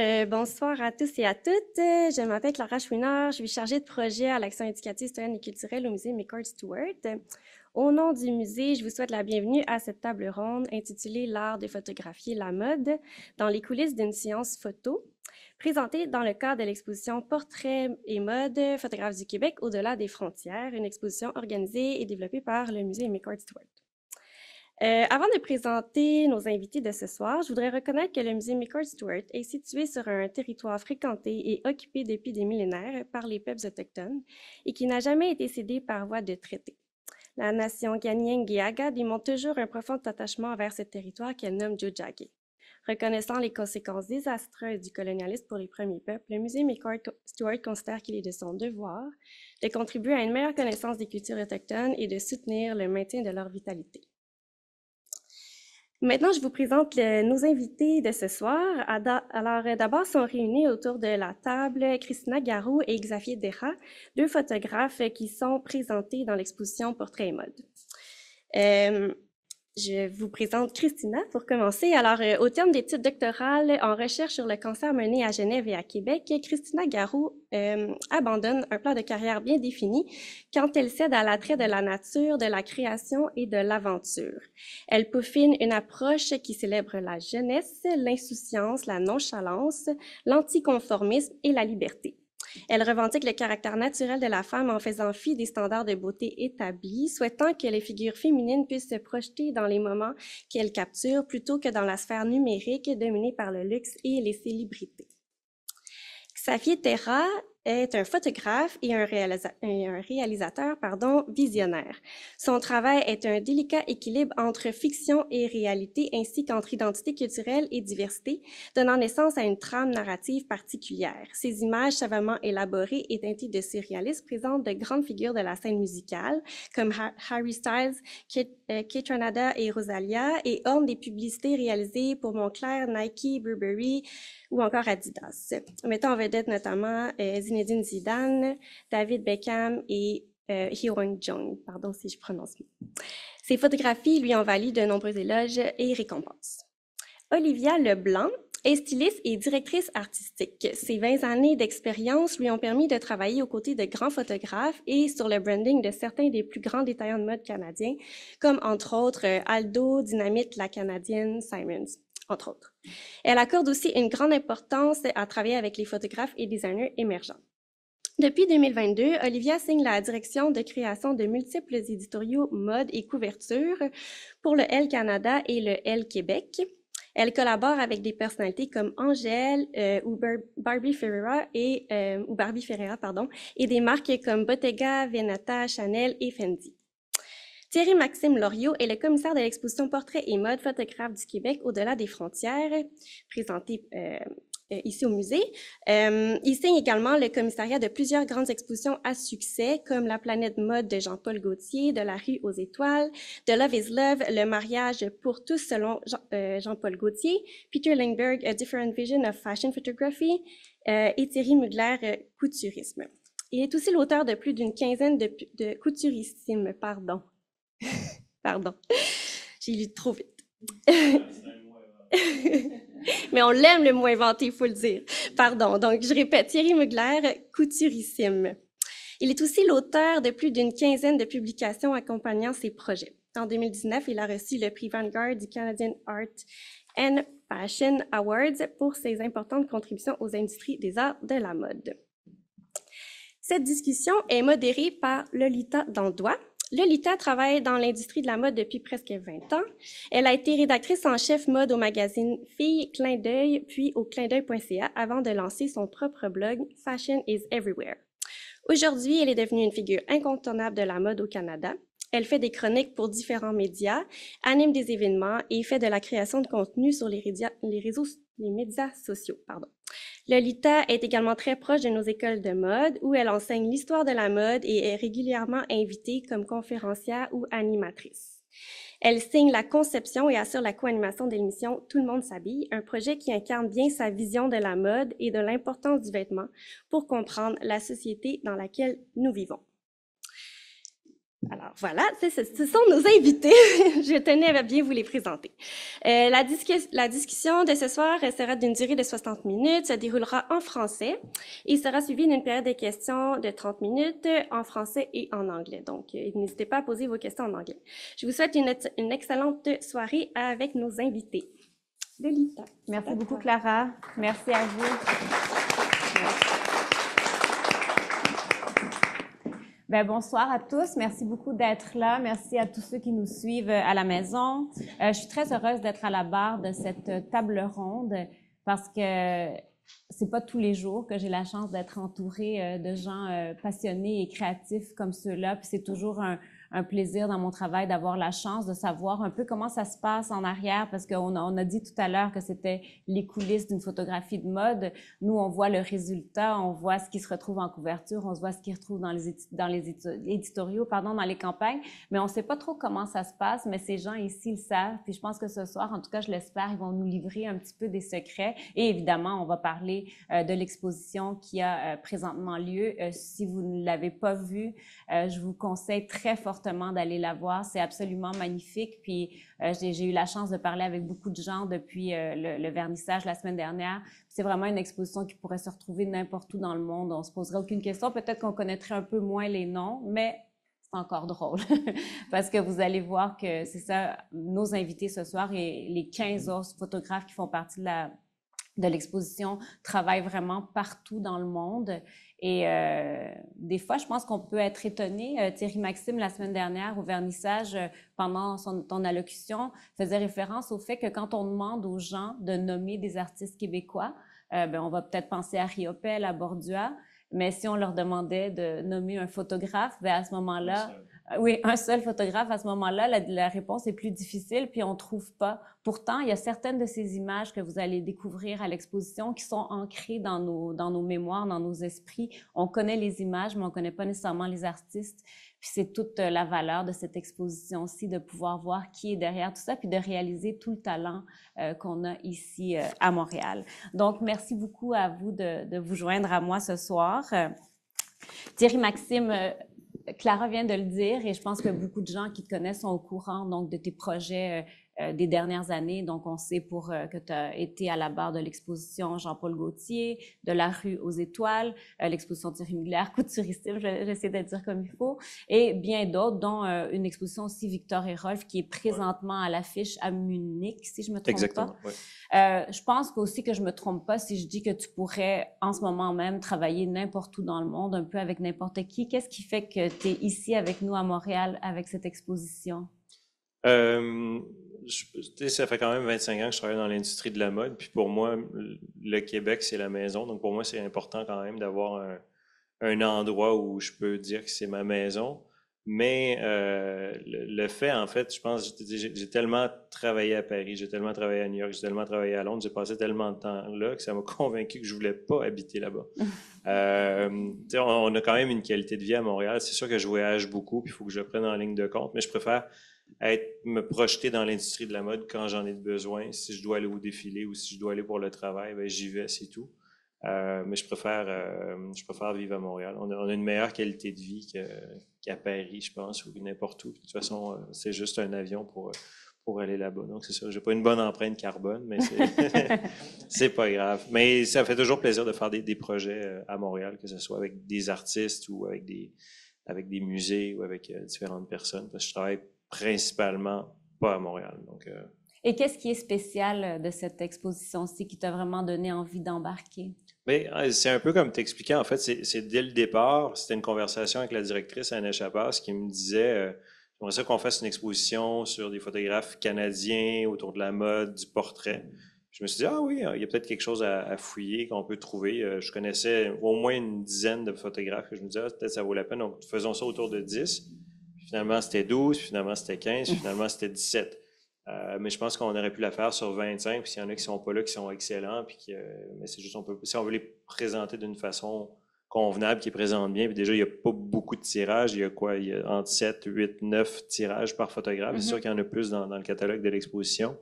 Euh, bonsoir à tous et à toutes. Je m'appelle Clara Chouinard. Je suis chargée de projet à l'action éducative, citoyenne et culturelle au musée McCord Stewart. Au nom du musée, je vous souhaite la bienvenue à cette table ronde intitulée L'art de photographier la mode dans les coulisses d'une science photo, présentée dans le cadre de l'exposition Portraits et mode, photographes du Québec au-delà des frontières, une exposition organisée et développée par le musée McCord Stewart. Euh, avant de présenter nos invités de ce soir, je voudrais reconnaître que le musée McCord Stewart est situé sur un territoire fréquenté et occupé depuis des millénaires par les peuples autochtones et qui n'a jamais été cédé par voie de traité. La nation Ganyang-Giaga démontre toujours un profond attachement envers ce territoire qu'elle nomme Jojage. Reconnaissant les conséquences désastreuses du colonialisme pour les premiers peuples, le musée McCord Stewart considère qu'il est de son devoir de contribuer à une meilleure connaissance des cultures autochtones et de soutenir le maintien de leur vitalité. Maintenant, je vous présente nos invités de ce soir. Alors, euh, d'abord, sont réunis autour de la table Christina Garou et Xavier Dera, deux photographes qui sont présentés dans l'exposition Portrait et mode. Euh, je vous présente Christina pour commencer. Alors, euh, au terme d'études doctorales en recherche sur le cancer mené à Genève et à Québec, Christina Garou euh, abandonne un plan de carrière bien défini quand elle cède à l'attrait de la nature, de la création et de l'aventure. Elle peaufine une approche qui célèbre la jeunesse, l'insouciance, la nonchalance, l'anticonformisme et la liberté. Elle revendique le caractère naturel de la femme en faisant fi des standards de beauté établis, souhaitant que les figures féminines puissent se projeter dans les moments qu'elles capturent plutôt que dans la sphère numérique dominée par le luxe et les célébrités. Xavier Terra est un photographe et un, réalisateur pardon, visionnaire. Son travail est un délicat équilibre entre fiction et réalité, ainsi qu'entre identité culturelle et diversité, donnant naissance à une trame narrative particulière. Ses images savamment élaborées et teintées de surréalisme présentent de grandes figures de la scène musicale, comme Harry Styles, Kate Ranada et Rosalia, et ornent des publicités réalisées pour Montclair, Nike, Burberry ou encore Adidas, mettant en vedette notamment euh, Zinedine Zidane, David Beckham et euh, Jong, pardon si je prononce bien. Ces photographies lui ont valu de nombreux éloges et récompenses. Olivia Leblanc est styliste et directrice artistique. Ses 20 années d'expérience lui ont permis de travailler aux côtés de grands photographes et sur le branding de certains des plus grands détaillants de mode canadiens, comme entre autres euh, Aldo, Dynamite, La Canadienne, Simons, entre autres. Elle accorde aussi une grande importance à travailler avec les photographes et designers émergents. Depuis 2022, Olivia signe la direction de création de multiples éditoriaux mode et couverture pour le L Canada et le L Québec. Elle collabore avec des personnalités comme Angèle euh, ou Barbie Ferreira et euh, ou Barbie Ferreira et des marques comme Bottega, Veneta, Chanel et Fendi. Thierry Maxime Loriot est le commissaire de l'exposition Portrait et mode photographe du Québec au-delà des frontières, présentée euh, euh, ici au musée. Euh, il signe également le commissariat de plusieurs grandes expositions à succès, comme La planète mode de Jean-Paul Gaultier, De la rue aux étoiles, de Love is Love, Le mariage pour tous selon euh, Jean-Paul Gaultier, Peter Lindbergh, A Different Vision of Fashion Photography, et Thierry Mugler, Couturisme. Il est aussi l'auteur de plus d'une quinzaine de, de couturissimes, pardon. pardon. J'ai lu trop vite. Mais on l'aime le mot inventé, il faut le dire. Pardon. Donc, je répète, Thierry Mugler, couturissime. Il est aussi l'auteur de plus d'une quinzaine de publications accompagnant ses projets. En 2019, il a reçu le prix Vanguard du Canadian Art and Fashion Awards pour ses importantes contributions aux industries des arts de la mode. Cette discussion est modérée par Lolita Dandois, Lolita travaille dans l'industrie de la mode depuis presque 20 ans. Elle a été rédactrice en chef mode au magazine Fille Clin d'œil, puis au clindeuil.ca avant de lancer son propre blog Fashion is Everywhere. Aujourd'hui, elle est devenue une figure incontournable de la mode au Canada. Elle fait des chroniques pour différents médias, anime des événements et fait de la création de contenu sur les, les réseaux, les médias sociaux. Pardon. Lolita est également très proche de nos écoles de mode où elle enseigne l'histoire de la mode et est régulièrement invitée comme conférencière ou animatrice. Elle signe la conception et assure la co-animation de l'émission Tout le monde s'habille, un projet qui incarne bien sa vision de la mode et de l'importance du vêtement pour comprendre la société dans laquelle nous vivons. Alors voilà, ce sont nos invités. Je tenais à bien vous les présenter. Euh, la, la, discussion de ce soir sera d'une durée de 60 minutes, se déroulera en français et sera suivie d'une période de questions de 30 minutes en français et en anglais. Donc, euh, n'hésitez pas à poser vos questions en anglais. Je vous souhaite une, une excellente soirée avec nos invités. Lolita. Merci beaucoup, Clara. Merci à vous. Ben, bonsoir à tous. Merci beaucoup d'être là. Merci à tous ceux qui nous suivent à la maison. Euh, je suis très heureuse d'être à la barre de cette table ronde parce que c'est pas tous les jours que j'ai la chance d'être entourée euh, de gens euh, passionnés et créatifs comme ceux-là. Puis c'est toujours un, un plaisir dans mon travail d'avoir la chance de savoir un peu comment ça se passe en arrière, parce qu'on a, on a dit tout à l'heure que c'était les coulisses d'une photographie de mode. Nous, on voit le résultat, on voit ce qui se retrouve en couverture, on voit ce qui se retrouve dans les, dans les éditoriaux, pardon, dans les campagnes, mais on ne sait pas trop comment ça se passe, mais ces gens ici le savent. Puis je pense que ce soir, en tout cas, je l'espère, ils vont nous livrer un petit peu des secrets. Et évidemment, on va parler euh, de l'exposition qui a euh, présentement lieu. Euh, si vous ne l'avez pas vue, je vous conseille très fortement d'aller la voir. C'est absolument magnifique. Puis euh, j'ai eu la chance de parler avec beaucoup de gens depuis euh, le, vernissage la semaine dernière. C'est vraiment une exposition qui pourrait se retrouver n'importe où dans le monde. On se poserait aucune question. Peut-être qu'on connaîtrait un peu moins les noms, mais c'est encore drôle parce que vous allez voir que c'est ça, nos invités ce soir et les 15 autres photographes qui font partie de la de l'exposition travaillent vraiment partout dans le monde. Et euh, des fois, je pense qu'on peut être étonné. Euh, Thierry Maxime, la semaine dernière, au vernissage, euh, pendant son, ton allocution, faisait référence au fait que quand on demande aux gens de nommer des artistes québécois, ben, on va peut-être penser à Riopel, à Bordua, mais si on leur demandait de nommer un photographe, ben, à ce moment-là, oui, un seul photographe, à ce moment-là, la, réponse est plus difficile, puis on trouve pas. Pourtant, il y a certaines de ces images que vous allez découvrir à l'exposition qui sont ancrées dans nos, dans nos mémoires, dans nos esprits. On connaît les images, mais on connaît pas nécessairement les artistes. Puis c'est toute euh, la valeur de cette exposition-ci, de pouvoir voir qui est derrière tout ça, puis de réaliser tout le talent euh, qu'on a ici euh, à Montréal. Donc, merci beaucoup à vous de, de vous joindre à moi ce soir. Thierry Maxime, Clara vient de le dire et je pense que beaucoup de gens qui te connaissent sont au courant donc de tes projets euh, des dernières années. Donc, on sait pour euh, que tu as été à la barre de l'exposition Jean-Paul Gaultier, de la rue aux étoiles, euh, l'exposition Thierry Mugler, Couturissime, j'essaie de dire comme il faut, et bien d'autres, dont une exposition aussi Victor et Rolf qui est présentement à l'affiche à Munich, si je me trompe Exactement, pas. je pense aussi que je me trompe pas si je dis que tu pourrais en ce moment même travailler n'importe où dans le monde, un peu avec n'importe qui. Qu'est-ce qui fait que tu es ici avec nous à Montréal avec cette exposition? Euh, je, ça fait quand même 25 ans que je travaille dans l'industrie de la mode. Puis pour moi, le Québec, c'est la maison. Donc pour moi, c'est important quand même d'avoir un, un, endroit où je peux dire que c'est ma maison. Mais euh, le, fait, en fait, je pense, j'ai tellement travaillé à Paris, j'ai tellement travaillé à New York, j'ai tellement travaillé à Londres, j'ai passé tellement de temps là que ça m'a convaincu que je voulais pas habiter là-bas. euh, on, a quand même une qualité de vie à Montréal. C'est sûr que je voyage beaucoup, puis il faut que je prenne en ligne de compte, mais je préfère être, me projeter dans l'industrie de la mode quand j'en ai besoin. Si je dois aller au défilé ou si je dois aller pour le travail, ben, j'y vais, c'est tout. Euh, mais je préfère, euh, je préfère vivre à Montréal. On a, une meilleure qualité de vie qu'à Paris, je pense, ou n'importe où. De toute façon, euh, c'est juste un avion pour, pour aller là-bas. Donc, c'est ça. J'ai pas une bonne empreinte carbone, mais c'est pas grave. Mais ça fait toujours plaisir de faire des, des, projets à Montréal, que ce soit avec des artistes ou avec des, avec des musées ou avec différentes personnes. Parce que je travaille principalement pas à Montréal. Donc, euh. Et qu'est-ce qui est spécial euh, de cette exposition-ci qui t'a vraiment donné envie d'embarquer? Mais ah, c'est un peu comme t'expliquais, en fait, c'est dès le départ, c'était une conversation avec la directrice Anna Chapas qui me disait euh, J'aimerais ça qu'on fasse une exposition sur des photographes canadiens autour de la mode, du portrait. Je me suis dit, ah oui, il y a peut-être quelque chose à, fouiller qu'on peut trouver. Euh, je connaissais au moins une dizaine de photographes que je me disais, ah, peut-être ça vaut la peine. Donc, faisons ça autour de 10. Finalement, c'était 12, finalement, c'était 15, finalement, c'était 17. Euh, mais je pense qu'on aurait pu la faire sur 25, puis s'il y en a qui sont pas là, qui sont excellents, puis mais c'est juste, on peut, si on veut les présenter d'une façon convenable, qui présente bien, puis déjà, il n'y a pas beaucoup de tirages, il y a quoi, il y a entre 7, 8, 9 tirages par photographe. C'est mm-hmm. sûr qu'il y en a plus dans, le catalogue de l'exposition,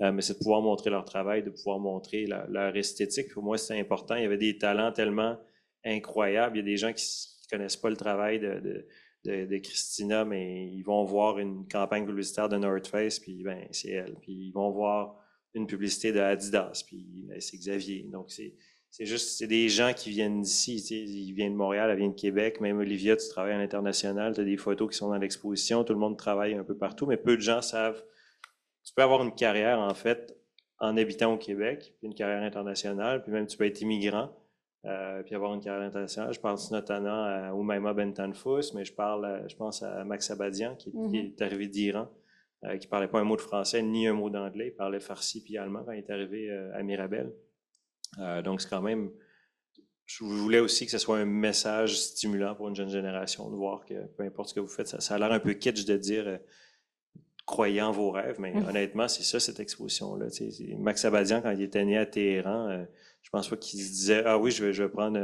euh, mais c'est de pouvoir montrer leur travail, de pouvoir montrer leur esthétique. Pour moi, c'est important. Il y avait des talents tellement incroyables. Il y a des gens qui ne connaissent pas le travail de de, de Christina, mais ils vont voir une campagne publicitaire de North Face, puis ben, c'est elle. Puis ils vont voir une publicité de Adidas, puis ben, c'est Xavier. Donc, c'est c'est juste, c'est des gens qui viennent d'ici. Ils viennent de Montréal, elle vient de Québec. Même Olivia, tu travailles à l'international, tu as des photos qui sont dans l'exposition. Tout le monde travaille un peu partout, mais peu de gens savent. Tu peux avoir une carrière, en fait, en habitant au Québec, puis une carrière internationale, puis même tu peux être immigrant, euh, puis avoir une carrière internationale. Je pense notamment à Oumaima Bentanfous, mais je parle, je pense à Max Abadian, qui, qui est arrivé d'Iran, euh, qui parlait pas un mot de français ni un mot d'anglais. Il parlait farsi puis allemand quand il est arrivé euh, à Mirabel. Euh, donc, c'est quand même. Je voulais aussi que ce soit un message stimulant pour une jeune génération de voir que peu importe ce que vous faites, ça, a l'air un peu kitsch de dire euh, croyez en vos rêves, mais mmh. honnêtement, c'est ça cette exposition-là. Max Abadian, quand il était né à Téhéran, euh, je pense pas qu'il se disait Ah oui, je vais, je vais prendre,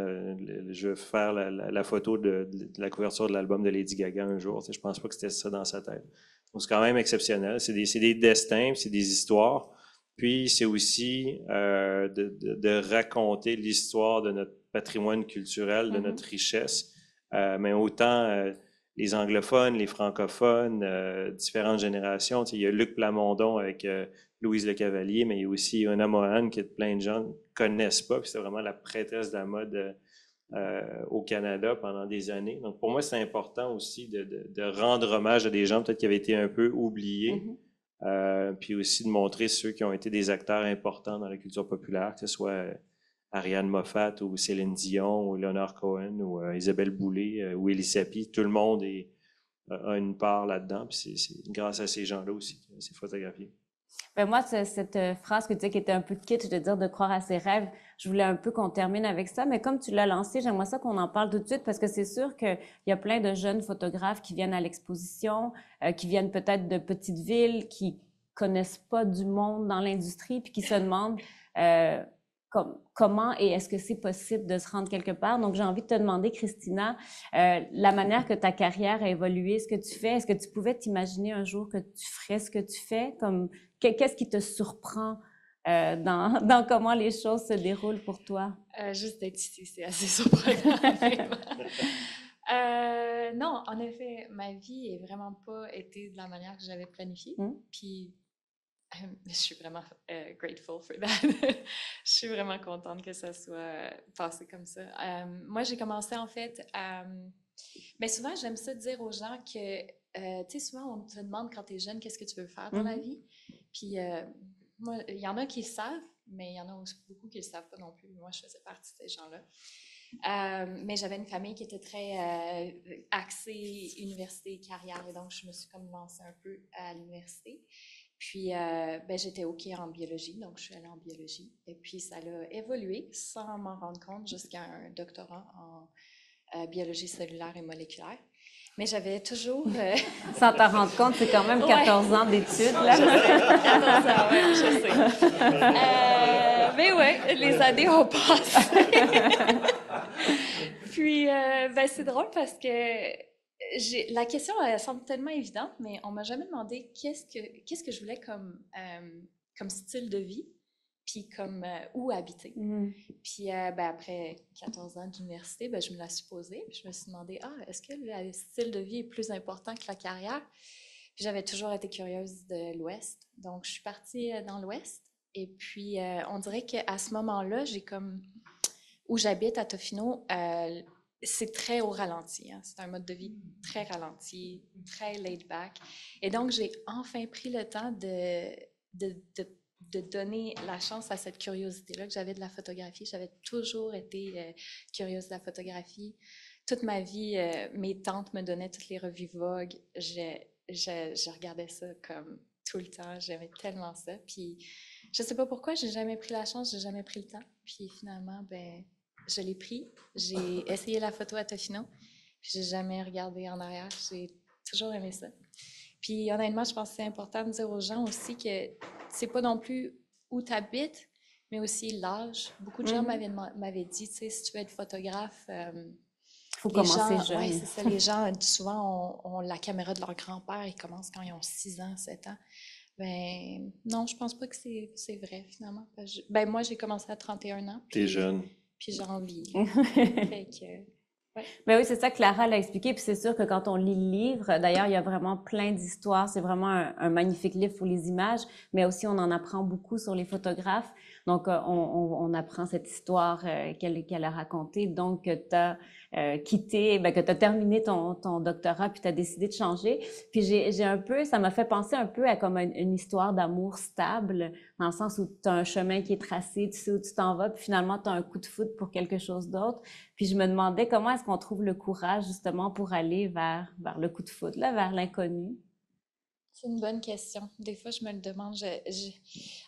je vais faire la, photo de, la couverture de l'album de Lady Gaga un jour. Je pense pas que c'était ça dans sa tête. Donc, c'est quand même exceptionnel. C'est des, des, destins, c'est des histoires. Puis c'est aussi euh, de, de, de, raconter l'histoire de notre patrimoine culturel, de notre mm-hmm. richesse, euh, mais autant euh, les anglophones, les francophones, euh, différentes générations. Il y a Luc Plamondon avec euh, Louise Le Cavalier, mais il y a aussi Una Mohan que plein de gens ne connaissent pas. Puis c'est vraiment la prêtresse de la mode au Canada pendant des années. Donc pour moi, c'est important aussi de, de, rendre hommage à des gens peut-être qui avaient été un peu oubliés. Mm-hmm. Euh, puis aussi de montrer ceux qui ont été des acteurs importants dans la culture populaire, que ce soit euh, Ariane Moffat ou Céline Dion ou Leonard Cohen ou euh, Isabelle Boulay ou Sapi. Tout le monde est, a une part là-dedans. Puis c'est grâce à ces gens-là aussi que c'est photographié. Ben moi, cette phrase que tu disais qui était un peu kitsch de dire de croire à ses rêves, je voulais un peu qu'on termine avec ça. Mais comme tu l'as lancé, j'aimerais ça qu'on en parle tout de suite parce que c'est sûr qu'il y a plein de jeunes photographes qui viennent à l'exposition, euh, qui viennent peut-être de petites villes, qui connaissent pas du monde dans l'industrie, puis qui se demandent euh, comment et est-ce que c'est possible de se rendre quelque part? Donc, j'ai envie de te demander, Christina, euh, la manière que ta carrière a évolué, ce que tu fais, est-ce que tu pouvais t'imaginer un jour que tu ferais ce que tu fais? Comme, qu'est-ce qui te surprend euh, dans, dans, comment les choses se déroulent pour toi? Euh, juste d'être ici, c'est assez surprenant. euh, non, en effet, ma vie est vraiment pas été de la manière que j'avais planifié. Mmh. Puis, je suis vraiment euh, grateful for that. je suis vraiment contente que ça soit passé comme ça. moi, j'ai commencé en fait Mais souvent, j'aime ça dire aux gens que, tu sais, souvent, on te demande quand tu es jeune, qu'est-ce que tu veux faire dans la mmh vie? Puis, moi, il y en a qui le savent, mais il y en a aussi beaucoup qui ne le savent pas non plus. Moi, je faisais partie de ces gens-là. Euh, mais j'avais une famille qui était très euh, axée université carrière et donc je me suis comme lancée un peu à l'université. Puis euh, ben, j'étais OK en biologie, donc je suis allée en biologie. Et puis ça a évolué sans m'en rendre compte jusqu'à un doctorat en biologie cellulaire et moléculaire. Mais j'avais toujours. Euh, Sans t'en rendre compte, c'est quand même 14 ans d'études, là. 14 ans, oui, je sais. Euh, mais oui, les années ont passé. Puis, euh, ben, c'est drôle parce que la question, elle semble tellement évidente, mais on m'a jamais demandé qu'est-ce que, qu'est-ce que je voulais comme, comme style de vie puis comme euh, où habiter. Mmh. Puis euh, ben, après 14 ans d'université, ben, je me la suis posée, puis je me suis demandé, ah, est-ce que le style de vie est plus important que la carrière? Puis j'avais toujours été curieuse de l'Ouest, donc je suis partie euh, dans l'Ouest. Et puis, on dirait qu'à ce moment-là, j'ai comme, où j'habite à Tofino, c'est très au ralenti. Hein. C'est un mode de vie très ralenti, très laid back. Et donc, j'ai enfin pris le temps de, de, de donner la chance à cette curiosité-là que j'avais de la photographie. J'avais toujours été euh, curieuse de la photographie. Toute ma vie, euh, mes tantes me donnaient toutes les revues Vogue. Je, je, regardais ça comme tout le temps. J'aimais tellement ça. Puis, je sais pas pourquoi, j'ai jamais pris la chance, j'ai jamais pris le temps. Puis finalement, ben, je l'ai pris. J'ai essayé la photo à Tofino. Puis j'ai jamais regardé en arrière. J'ai toujours aimé ça. Puis honnêtement, je pense que c'est important de dire aux gens aussi que c'est pas non plus où tu habites, mais aussi l'âge. Beaucoup de gens mm-hmm. m'avaient dit, tu sais, si tu veux être photographe, il euh, faut commencer jeune. C'est ça. Les gens, souvent, ont, la caméra de leur grand-père, ils commencent quand ils ont 6 ans, 7 ans. Ben non, je pense pas que c'est vrai, finalement. Ben moi, j'ai commencé à 31 ans. T'es jeune. Puis j'ai envie. Ben oui, c'est ça, Clara l'a expliqué. Puis c'est sûr que quand on lit le livre, d'ailleurs, il y a vraiment plein d'histoires. C'est vraiment un, magnifique livre pour les images, mais aussi on en apprend beaucoup sur les photographes. Donc, euh, on, apprend cette histoire euh, qu'elle a racontée. Donc, tu as euh, quitté, ben, que tu as terminé ton, ton doctorat, puis tu as décidé de changer. Puis j'ai un peu, ça m'a fait penser un peu à comme une, histoire d'amour stable, dans le sens où tu as un chemin qui est tracé, tu sais où tu t'en vas, puis finalement, tu as un coup de foot pour quelque chose d'autre. Puis je me demandais comment est-ce qu'on trouve le courage, justement, pour aller vers, vers le coup de foot, là, vers l'inconnu? C'est une bonne question. Des fois, je me le demande.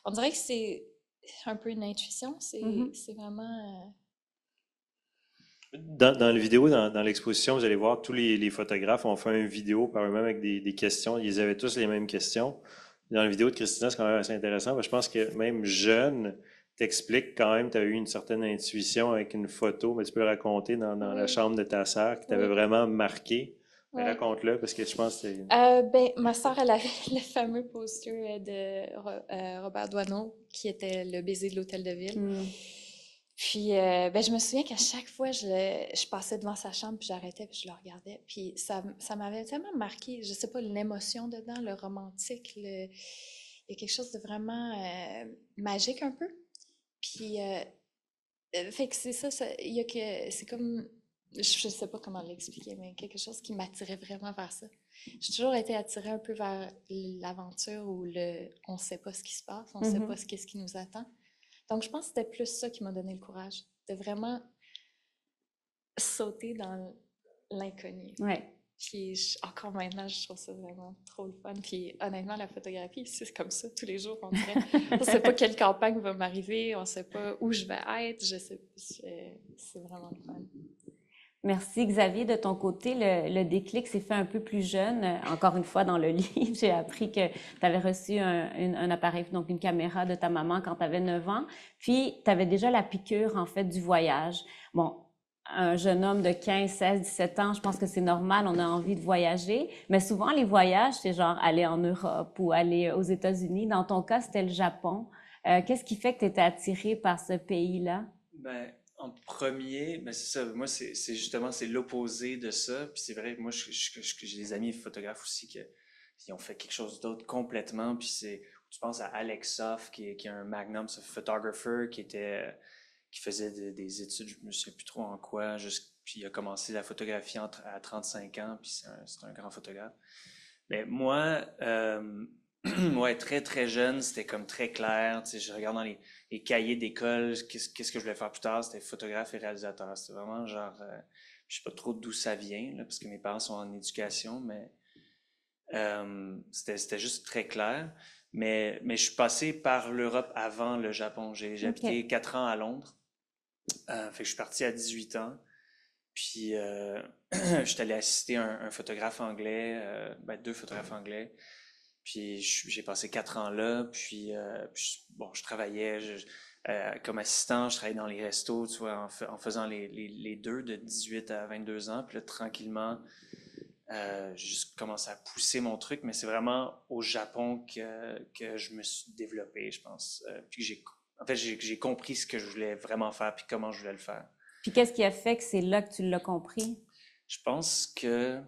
On dirait que c'est un peu une intuition. C'est mm-hmm. vraiment. Euh, dans, dans la vidéo, dans, dans l'exposition, vous allez voir, tous les, les, photographes ont fait une vidéo par eux-mêmes avec des, des, questions. Ils avaient tous les mêmes questions. Dans la vidéo de Christina, c'est quand même assez intéressant. je pense que même jeune, t'expliques quand même, tu as eu une certaine intuition avec une photo, mais tu peux le raconter dans, dans la chambre de ta sœur qui t'avait vraiment marqué. Raconte-le parce que je pense que c'est. Euh, ben, ma soeur, elle avait le fameux poster de euh, Robert Doisneau qui était le baiser de l'hôtel de ville. Hmm. Puis, euh, ben, je me souviens qu'à chaque fois, je, je, passais devant sa chambre, puis j'arrêtais, puis je le regardais. Puis ça, ça m'avait tellement marqué, je sais pas, l'émotion dedans, le romantique, le... il y a quelque chose de vraiment magique un peu. Puis, fait que c'est ça, ça, il y a que, c'est comme je ne sais pas comment l'expliquer, mais quelque chose qui m'attirait vraiment vers ça. J'ai toujours été attirée un peu vers l'aventure où le, on ne sait pas ce qui se passe, on ne sait mm-hmm. pas ce, ce qui nous attend. Donc, je pense que c'était plus ça qui m'a donné le courage, de vraiment sauter dans l'inconnu. Ouais. Puis encore maintenant, je trouve ça vraiment trop le fun. Puis honnêtement, la photographie, c'est comme ça tous les jours, on ne sait pas quelle campagne va m'arriver, on ne sait pas où je vais être. Je sais, c'est vraiment le fun. Merci Xavier. De ton côté, le, déclic s'est fait un peu plus jeune. Encore une fois, dans le livre, j'ai appris que tu avais reçu un, appareil, donc une caméra de ta maman quand tu avais 9 ans. Puis, tu avais déjà la piqûre, en fait, du voyage. Bon, un jeune homme de 15, 16, 17 ans, je pense que c'est normal, on a envie de voyager. Mais souvent, les voyages, c'est genre aller en Europe ou aller aux États-Unis. Dans ton cas, c'était le Japon. Euh, qu'est-ce qui fait que tu étais attiré par ce pays-là? Ben, en premier, ben c'est ça. Moi, c'est justement c'est l'opposé de ça. Puis c'est vrai, moi, j'ai des amis photographes aussi qui, ont fait quelque chose d'autre complètement. Puis c'est, tu penses à Alex Soff, qui, qui est un magnum photographer, qui était, qui faisait des, études, je ne sais plus trop en quoi, puis il a commencé la photographie à 35 ans, puis c'est un, un, grand photographe. Mais moi, euh, très, très jeune, c'était comme très clair. Tu sais, je regarde dans les, les cahiers d'école, qu'est-ce, que je voulais faire plus tard, c'était photographe et réalisateur. C'était vraiment genre, euh, je sais pas trop d'où ça vient, là, parce que mes parents sont en éducation, mais euh, c'était, juste très clair. Mais, mais je suis passé par l'Europe avant le Japon. J'ai, habité quatre ans à Londres. Euh, fait que je suis parti à 18 ans. Puis, euh, je suis allé assister un, un photographe anglais, euh, ben, deux photographes anglais. Puis j'ai passé quatre ans là, puis, euh, bon, je travaillais euh, comme assistant, je travaillais dans les restos, tu vois, en, faisant les, les, deux de 18 à 22 ans. Puis là, tranquillement, euh, j'ai juste commencé à pousser mon truc, mais c'est vraiment au Japon que, que je me suis développé, je pense. puis j'ai, en fait, j'ai compris ce que je voulais vraiment faire, puis comment je voulais le faire. Puis qu'est-ce qui a fait que c'est là que tu l'as compris? Je pense que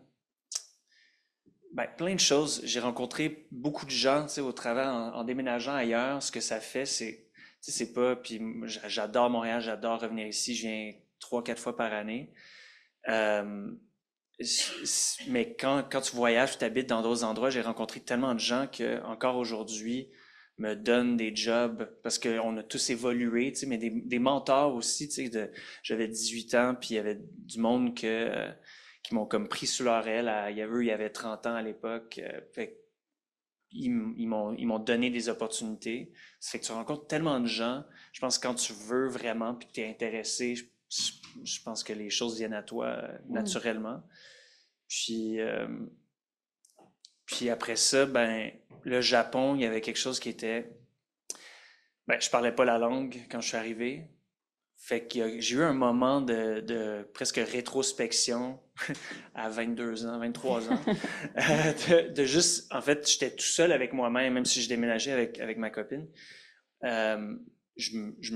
ben, plein de choses. J'ai rencontré beaucoup de gens, au travers, en, déménageant ailleurs. Ce que ça fait, c'est, tu sais, c'est pas, puis j'adore Montréal, j'adore revenir ici. Je viens trois, quatre fois par année. Euh, mais quand, quand tu voyages, tu habites dans d'autres endroits, j'ai rencontré tellement de gens que encore aujourd'hui me donnent des jobs parce qu'on a tous évolué, tu sais, mais des, des mentors aussi, tu sais, de, j'avais 18 ans, puis il y avait du monde que, qui m'ont comme pris sous leur aile. il y avait, eux, il y avait 30 ans à l'époque. Euh, ils, m'ont, ils m'ont donné des opportunités. Ça fait que tu rencontres tellement de gens. Je pense que quand tu veux vraiment puis que tu es intéressé, je, pense que les choses viennent à toi euh, mm. naturellement. Puis, euh, puis après ça, ben, le Japon, il y avait quelque chose qui était. Ben, je parlais pas la langue quand je suis arrivé. Fait que j'ai eu un moment de, de presque rétrospection à 22 ans, 23 ans, euh, de, juste, en fait, j'étais tout seul avec moi-même, même si je déménageais avec, avec ma copine. Euh, je, je,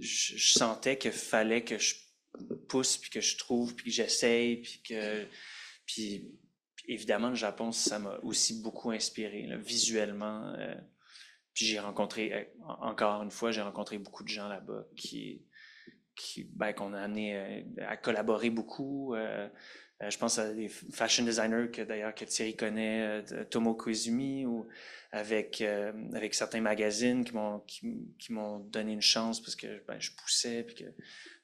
je, sentais qu'il fallait que je pousse, puis que je trouve, puis que j'essaye, puis que... Puis évidemment, le Japon, ça m'a aussi beaucoup inspiré, visuellement. Euh, puis j'ai rencontré, encore une fois, j'ai rencontré beaucoup de gens là-bas qui, ben, qu'on a amené euh, à collaborer beaucoup. je pense à des fashion designers que d'ailleurs que Thierry connaît, Tomo Koizumi, ou avec, avec certains magazines qui m'ont, qui, m'ont donné une chance parce que ben, je poussais.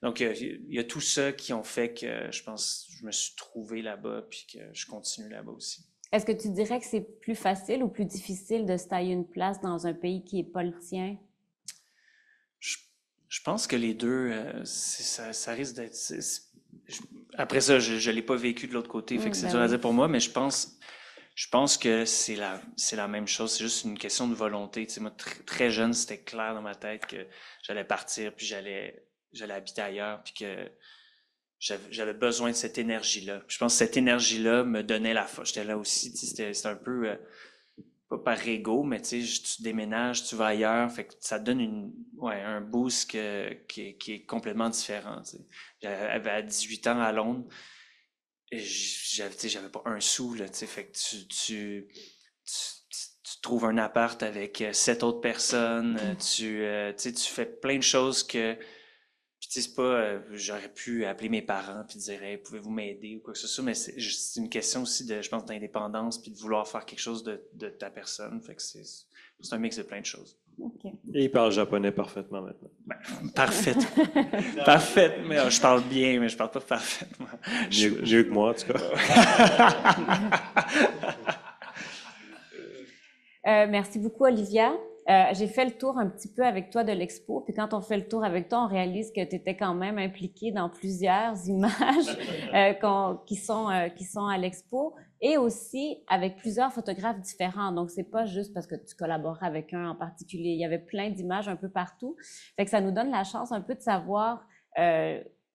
Donc, il y a tout ça qui ont fait que je pense je me suis trouvé là-bas puis que je continue là-bas aussi. Est-ce que tu dirais que c'est plus facile ou plus difficile de se tailler une place dans un pays qui n'est pas le tien? Je, pense que les deux, euh, ça, risque d'être. Après ça, je ne l'ai pas vécu de l'autre côté, fait que c'est ben dur à dire pour moi, mais je pense, je pense que c'est la, c'est la même chose. C'est juste une question de volonté. Tu sais, moi, très jeune, c'était clair dans ma tête que j'allais partir, puis j'allais, j'allais habiter ailleurs, puis que j'avais besoin de cette énergie-là. Je pense que cette énergie-là me donnait la force. J'étais là aussi, c'était un peu, euh, pas par ego, mais tu déménages, tu vas ailleurs, fait que ça donne un boost qui, est complètement différent. À 18 ans à Londres, j'avais j'avais pas un sou, là, fait que tu, tu, tu, trouves un appart avec euh, sept autres personnes, euh, tu, tu fais plein de choses que c'est pas, euh, j'aurais pu appeler mes parents puis dire, hey, pouvez-vous m'aider ou quoi que ce soit, mais c'est une question aussi de, je pense, d'indépendance puis de vouloir faire quelque chose de, de ta personne. Fait que c'est un mix de plein de choses. Et il parle japonais parfaitement maintenant. Ben, parfaitement. parfaitement. Mais je parle bien, mais je parle pas parfaitement. Mieux, que moi, en tout cas. euh, merci beaucoup, Olivia. Euh, j'ai fait le tour un petit peu avec toi de l'expo, puis quand on fait le tour avec toi, on réalise que tu étais quand même impliqué dans plusieurs images euh, qui, sont, euh, qui sont à l'expo et aussi avec plusieurs photographes différents. Donc, c'est pas juste parce que tu collabores avec un en particulier. Il y avait plein d'images un peu partout. Fait ça nous donne la chance un peu de savoir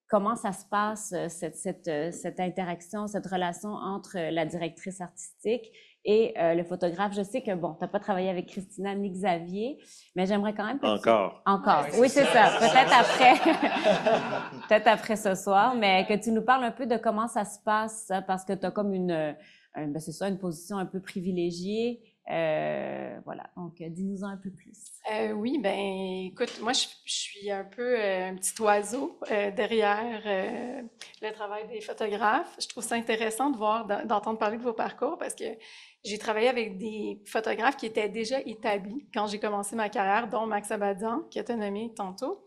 comment ça se passe, cette, cette, cette interaction, cette relation entre la directrice artistique et euh, le photographe. Je sais que, bon, tu n'as pas travaillé avec Christina ni Xavier, mais j'aimerais quand même... Encore. Encore, oui, c'est ça. Peut-être après, peut-être après ce soir, mais que tu nous parles un peu de comment ça se passe, parce que tu as comme une, ben, c'est ça, une position un peu privilégiée. Euh, voilà, donc dis-nous un peu plus. Euh, oui, ben écoute, moi je, suis un peu un petit oiseau derrière le travail des photographes. Je trouve ça intéressant de voir, d'entendre parler de vos parcours parce que j'ai travaillé avec des photographes qui étaient déjà établis quand j'ai commencé ma carrière, dont Max Abadian, qui été nommé tantôt.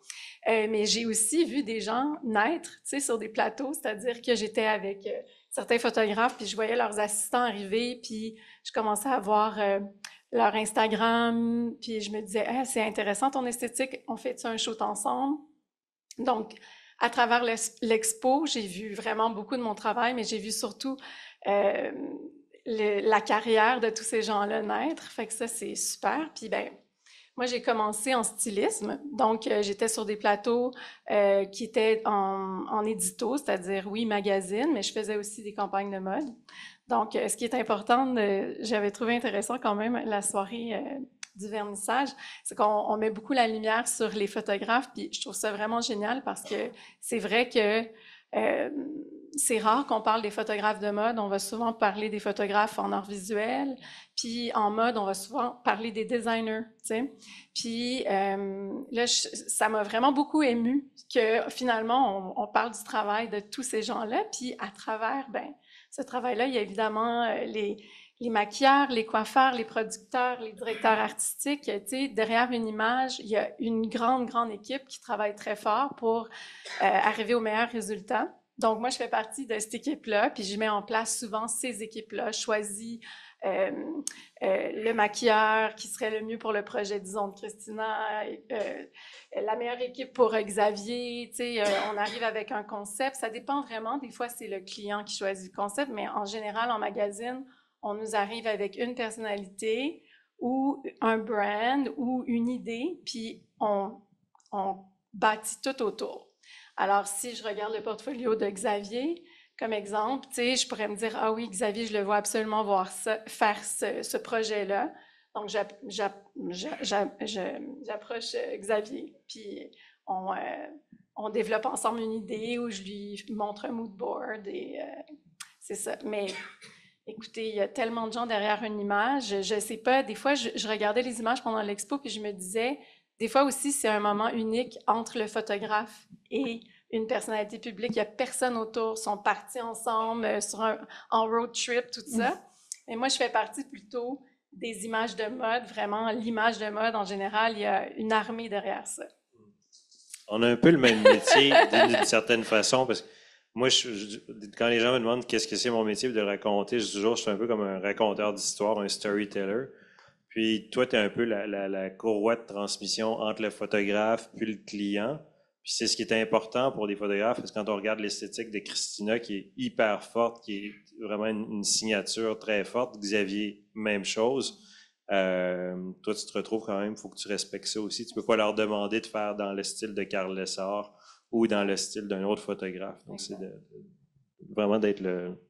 Euh, mais j'ai aussi vu des gens naître, tu sais, sur des plateaux, c'est-à-dire que j'étais avec euh, certains photographes, puis je voyais leurs assistants arriver, puis je commençais à voir euh, leur Instagram, puis je me disais, ah, c'est intéressant ton esthétique, on fait un shoot ensemble? Donc, à travers l'expo, j'ai vu vraiment beaucoup de mon travail, mais j'ai vu surtout la carrière de tous ces gens-là naître. Fait que ça, c'est super. Puis, ben, moi, j'ai commencé en stylisme. Donc, euh, j'étais sur des plateaux euh, qui étaient en, en édito, c'est-à-dire, oui, magazine, mais je faisais aussi des campagnes de mode. Donc, euh, ce qui est important, j'avais trouvé intéressant quand même la soirée du vernissage, c'est qu'on met beaucoup la lumière sur les photographes, puis je trouve ça vraiment génial parce que c'est vrai que c'est rare qu'on parle des photographes de mode. On va souvent parler des photographes en art visuel. Puis en mode, on va souvent parler des designers. sais. Puis euh, là, ça m'a vraiment beaucoup ému que finalement, on, parle du travail de tous ces gens-là. Puis à travers ben, ce travail-là, il y a évidemment euh, les, les maquilleurs, les coiffeurs, les producteurs, les directeurs artistiques. Derrière une image, il y a une grande, grande équipe qui travaille très fort pour euh, arriver au meilleur résultat. Donc, moi, je fais partie de cette équipe-là, puis je mets en place souvent ces équipes-là. Choisis euh, euh, le maquilleur qui serait le mieux pour le projet, disons, de Christina, la meilleure équipe pour Xavier. Tu sais, on arrive avec un concept. Ça dépend vraiment. Des fois, c'est le client qui choisit le concept, mais en général, en magazine, on nous arrive avec une personnalité ou un brand ou une idée, puis on, on bâtit tout autour. Alors, si je regarde le portfolio de Xavier, comme exemple, je pourrais me dire, ah oui, Xavier, je le vois absolument voir faire ce, projet-là. Donc, j'approche euh, Xavier, puis on, euh, on développe ensemble une idée ou je lui montre un mood board et euh, c'est ça. Mais écoutez, il y a tellement de gens derrière une image. Je ne sais pas, des fois, je, regardais les images pendant l'expo puis je me disais, des fois aussi, c'est un moment unique entre le photographe et une personnalité publique. Il n'y a personne autour, ils sont partis ensemble euh, sur un, en road trip, tout ça. Et moi, je fais partie plutôt des images de mode, vraiment l'image de mode en général, il y a une armée derrière ça. On a un peu le même métier d'une certaine façon, parce que moi, quand les gens me demandent qu'est-ce que c'est mon métier de raconter, je dis toujours, je suis un peu comme un raconteur d'histoire, un storyteller. Puis toi, tu es un peu la, courroie de transmission entre le photographe puis le client. Puis c'est ce qui est important pour des photographes, parce que quand on regarde l'esthétique de Christina, qui est hyper forte, qui est vraiment une, signature très forte, Xavier, même chose. Euh, toi, tu te retrouves quand même, il faut que tu respectes ça aussi. Tu peux pas leur demander de faire dans le style de Carl Lessard ou dans le style d'un autre photographe. Donc, c'est vraiment d'être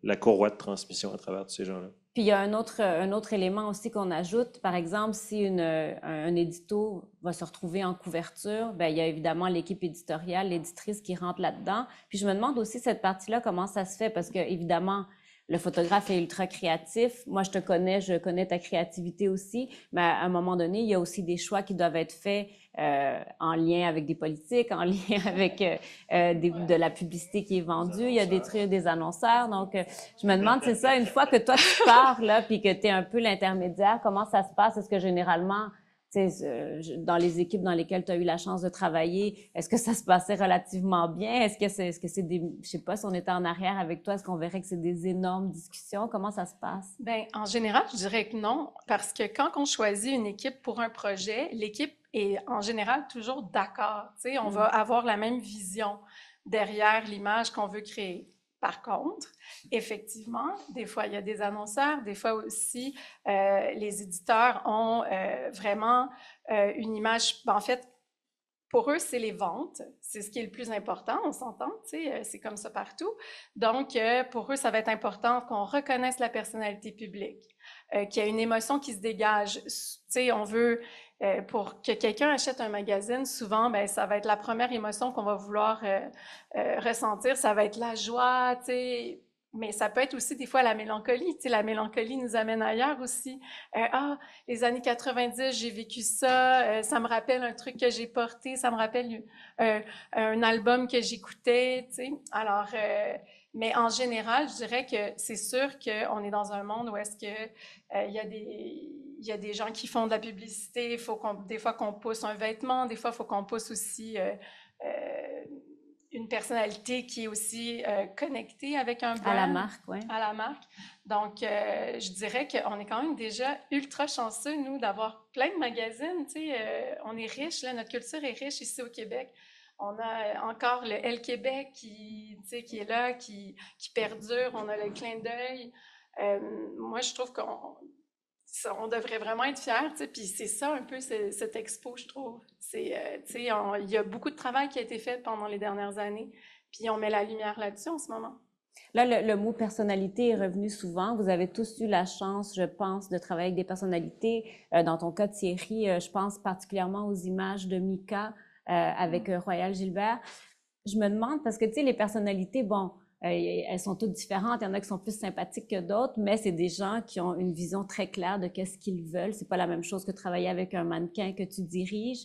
la courroie de transmission à travers tous ces gens-là. Puis il y a un autre, un autre élément aussi qu'on ajoute. Par exemple, si une, un, édito va se retrouver en couverture, bien, il y a évidemment l'équipe éditoriale, l'éditrice qui rentre là-dedans. Puis je me demande aussi cette partie-là, comment ça se fait, parce que évidemment, le photographe est ultra créatif. Moi, je te connais, je connais ta créativité aussi, mais à un moment donné, il y a aussi des choix qui doivent être faits euh, en lien avec des politiques, en lien avec euh, euh de la publicité qui est vendue. Il y a des trucs, des annonceurs. Donc, euh, je me demande, c'est ça, une fois que toi, tu pars, là, puis que tu es un peu l'intermédiaire, comment ça se passe? Est-ce que généralement, dans les équipes dans lesquelles tu as eu la chance de travailler, est-ce que ça se passait relativement bien? Est-ce que c'est, est-ce que c'est des, je sais pas, si on était en arrière avec toi, est-ce qu'on verrait que c'est des énormes discussions? Comment ça se passe? Bien, en général, je dirais que non, parce que quand on choisit une équipe pour un projet, l'équipe est en général toujours d'accord. Tu sais, on va mm. avoir la même vision derrière l'image qu'on veut créer. Par contre, effectivement, des fois, il y a des annonceurs, des fois aussi, euh, les éditeurs ont euh, vraiment euh, une image. Ben, en fait, pour eux, c'est les ventes. C'est ce qui est le plus important, on s'entend, c'est comme ça partout. Donc, pour eux, ça va être important qu'on reconnaisse la personnalité publique, qu'il y a une émotion qui se dégage. On veut euh, pour que quelqu'un achète un magazine, souvent, ben, ça va être la première émotion qu'on va vouloir euh, euh, ressentir. Ça va être la joie, tu sais, mais ça peut être aussi des fois la mélancolie. Tu sais, la mélancolie nous amène ailleurs aussi. ah, les années 90, j'ai vécu ça. ça me rappelle un truc que j'ai porté. Ça me rappelle un album que j'écoutais. Tu sais. Alors, mais en général, je dirais que c'est sûr qu'on est dans un monde où est-ce que il y a des il y a des gens qui font de la publicité, il faut qu'on, des fois qu'on pousse un vêtement, des fois il faut qu'on pousse aussi euh, euh, une personnalité qui est aussi euh, connectée avec un brand. À la marque, oui. À la marque. Donc, je dirais qu'on est quand même déjà ultra chanceux, nous, d'avoir plein de magazines. Tu sais, on est riche, là, notre culture est riche ici au Québec. On a encore le El Québec qui, tu sais, qui est là, qui, qui perdure. On a le clin d'œil. moi, je trouve qu'on on devrait vraiment être fiers, puis c'est ça un peu cette expo, je trouve. C'est, euh, il y a beaucoup de travail qui a été fait pendant les dernières années, puis on met la lumière là-dessus en ce moment. Là, le, mot personnalité est revenu souvent. Vous avez tous eu la chance, je pense, de travailler avec des personnalités. Euh, dans ton cas, Thierry, euh, je pense particulièrement aux images de Mika avec mm. Royal Gilbert. Je me demande, parce que, tu sais, les personnalités, bon, euh, elles sont toutes différentes. Il y en a qui sont plus sympathiques que d'autres, mais c'est des gens qui ont une vision très claire de qu'est-ce qu'ils veulent. C'est pas la même chose que travailler avec un mannequin que tu diriges.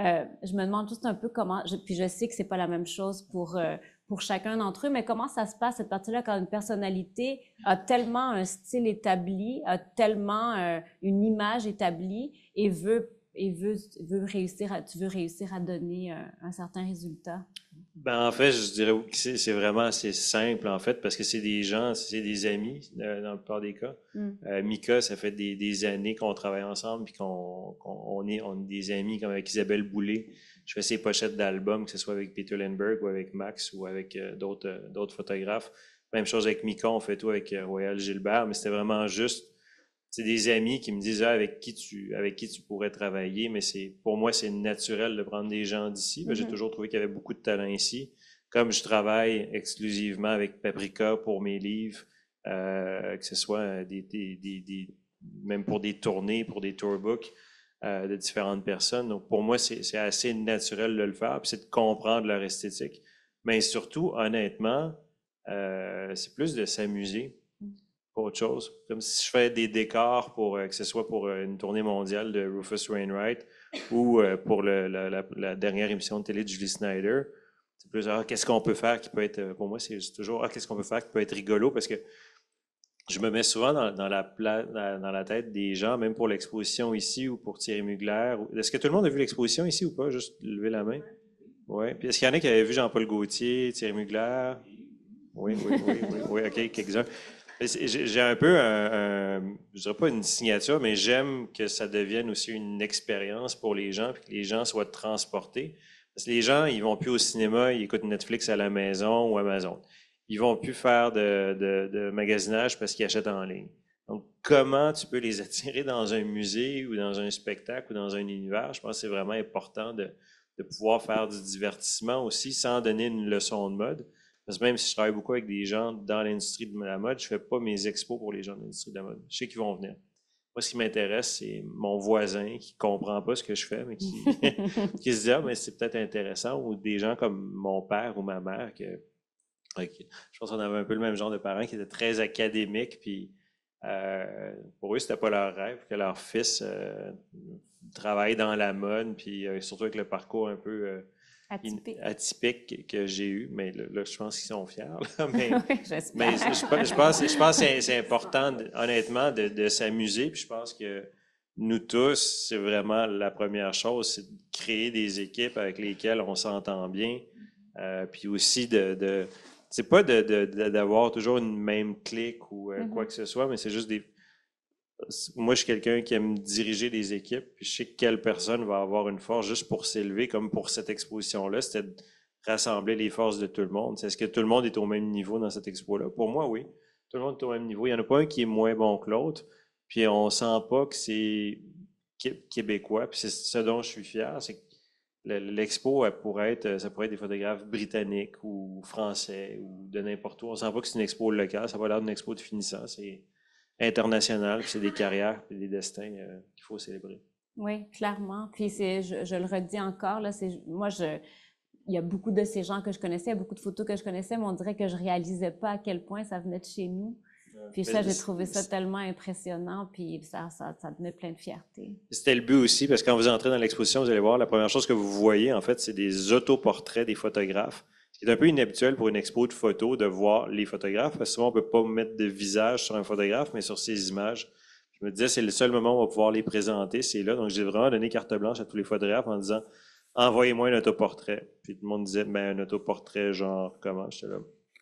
Euh, je me demande juste un peu comment, puis je sais que c'est pas la même chose pour euh, pour chacun d'entre eux, mais comment ça se passe cette partie-là quand une personnalité a tellement un style établi, a tellement une image établie et veut et veut, veut réussir à, tu veux réussir à donner un certain résultat? Ben, en fait, je dirais que c'est vraiment assez simple, en fait, parce que c'est des gens, c'est des amis, euh, dans la plupart des cas. Mm. Euh, Mika, ça fait des, des années qu'on travaille ensemble, puis qu'on on est, on est des amis, comme avec Isabelle Boulay. Je fais ses pochettes d'albums, que ce soit avec Peter Lindbergh ou avec Max ou avec euh, d'autres d'autres photographes. Même chose avec Mika, on fait tout avec Royal Gilbert, mais c'était vraiment juste c'est des amis qui me disent ah, avec qui tu avec qui tu pourrais travailler, mais c'est pour moi c'est naturel de prendre des gens d'ici. J'ai mm-hmm. toujours trouvé qu'il y avait beaucoup de talent ici. Comme je travaille exclusivement avec Paprika pour mes livres, euh, que ce soit des, des, des, même pour des tournées, pour des tourbooks, euh, de différentes personnes. Donc, pour moi, c'est assez naturel de le faire, puis c'est de comprendre leur esthétique. Mais surtout, honnêtement, euh, c'est plus de s'amuser autre chose. Comme si je fais des décors pour que ce soit pour une tournée mondiale de Rufus Wainwright ou pour le, la, dernière émission de télé de Julie Snyder. C'est plus ah, qu'est-ce qu'on peut faire qui peut être pour moi c'est toujours ah, qu'est-ce qu'on peut faire qui peut être rigolo parce que je me mets souvent dans, dans, la, dans la tête des gens, même pour l'exposition ici ou pour Thierry Mugler. Est-ce que tout le monde a vu l'exposition ici ou pas? Juste lever la main. Oui. Puis est-ce qu'il y en a qui avaient vu Jean-Paul Gaultier, Thierry Mugler? Oui, oui, oui, oui, oui, OK, quelques-uns. J'ai un peu, un, je dirais pas une signature, mais j'aime que ça devienne aussi une expérience pour les gens, que les gens soient transportés. Parce que les gens, ils vont plus au cinéma, ils écoutent Netflix à la maison ou Amazon ils vont plus faire de, magasinage parce qu'ils achètent en ligne. Donc, comment tu peux les attirer dans un musée ou dans un spectacle ou dans un univers? Je pense que c'est vraiment important de, pouvoir faire du divertissement aussi sans donner une leçon de mode. Parce que même si je travaille beaucoup avec des gens dans l'industrie de la mode, je ne fais pas mes expos pour les gens de l'industrie de la mode. Je sais qu'ils vont venir. Moi, ce qui m'intéresse, c'est mon voisin qui ne comprend pas ce que je fais, mais qui, qui se dit Ah, mais c'est peut-être intéressant, ou des gens comme mon père ou ma mère que je pense qu'on avait un peu le même genre de parents qui étaient très académiques, puis euh, pour eux, c'était pas leur rêve que leur fils euh, travaille dans la mode, puis euh, surtout avec le parcours un peu atypique. que j'ai eu. Mais là, je pense qu'ils sont fiers. Mais, mais je, pense, je pense que c'est important, honnêtement, de, de s'amuser, puis je pense que nous tous, c'est vraiment la première chose, c'est de créer des équipes avec lesquelles on s'entend bien, puis aussi de c'est pas d'avoir toujours une même clique ou euh, quoi mm-hmm. que ce soit, mais c'est juste des. Moi, je suis quelqu'un qui aime diriger des équipes, puis je sais quelle personne va avoir une force juste pour s'élever, comme pour cette exposition-là, c'était de rassembler les forces de tout le monde. Est-ce que tout le monde est au même niveau dans cette expo-là? Pour moi, oui. Tout le monde est au même niveau. Il n'y en a pas un qui est moins bon que l'autre, puis on sent pas que c'est québécois, puis c'est ce dont je suis fier, c'est L'expo, pourrait être, ça pourrait être des photographes britanniques ou français ou de n'importe où. On ne sent pas que c'est une expo locale, ça va l'air d'une expo de finissant. C'est international, c'est des carrières et des destins euh, qu'il faut célébrer. Oui, clairement. Puis je, je, le redis encore, là, moi, je, il y a beaucoup de ces gens que je connaissais, beaucoup de photos que je connaissais, mais on dirait que je réalisais pas à quel point ça venait de chez nous. Puis ça, j'ai trouvé ça tellement impressionnant, puis ça, ça, ça donnait plein de fierté. C'était le but aussi, parce que quand vous entrez dans l'exposition, vous allez voir, la première chose que vous voyez, en fait, c'est des autoportraits des photographes. Ce qui est un peu inhabituel pour une expo de photos de voir les photographes, parce que souvent, on ne peut pas mettre de visage sur un photographe, mais sur ses images. Je me disais, c'est le seul moment où on va pouvoir les présenter, c'est là. Donc, j'ai vraiment donné carte blanche à tous les photographes en disant, envoyez-moi un autoportrait. Puis tout le monde disait, ben, un autoportrait, genre, comment? J'étais là,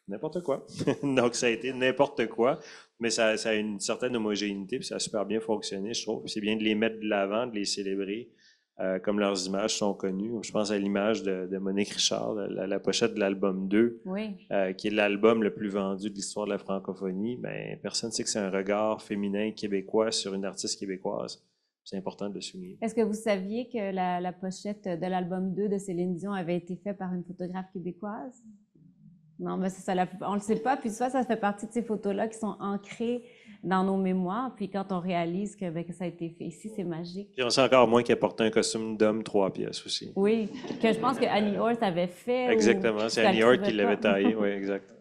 n'importe quoi. Donc, ça a été n'importe quoi, mais ça, a une certaine homogénéité, puis ça a super bien fonctionné, je trouve. C'est bien de les mettre de l'avant, de les célébrer, euh, comme leurs images sont connues. Je pense à l'image de, Monique Richard, la, pochette de l'album 2, euh, qui est l'album le plus vendu de l'histoire de la francophonie. Ben, personne ne sait que c'est un regard féminin québécois sur une artiste québécoise. C'est important de le souligner. Est-ce que vous saviez que la, la pochette de l'album 2 de Céline Dion avait été faite par une photographe québécoise? Non, mais c'est ça, on ne le sait pas. Puis soit ça fait partie de ces photos-là qui sont ancrées dans nos mémoires. Puis quand on réalise que, ben, ça a été fait ici, c'est magique. Puis on sait encore moins qu'elle portait un costume d'homme trois pièces aussi. Oui, que je pense que Annie Horst avait fait. Exactement, c'est Annie Horst qui l'avait taillé, oui, exact.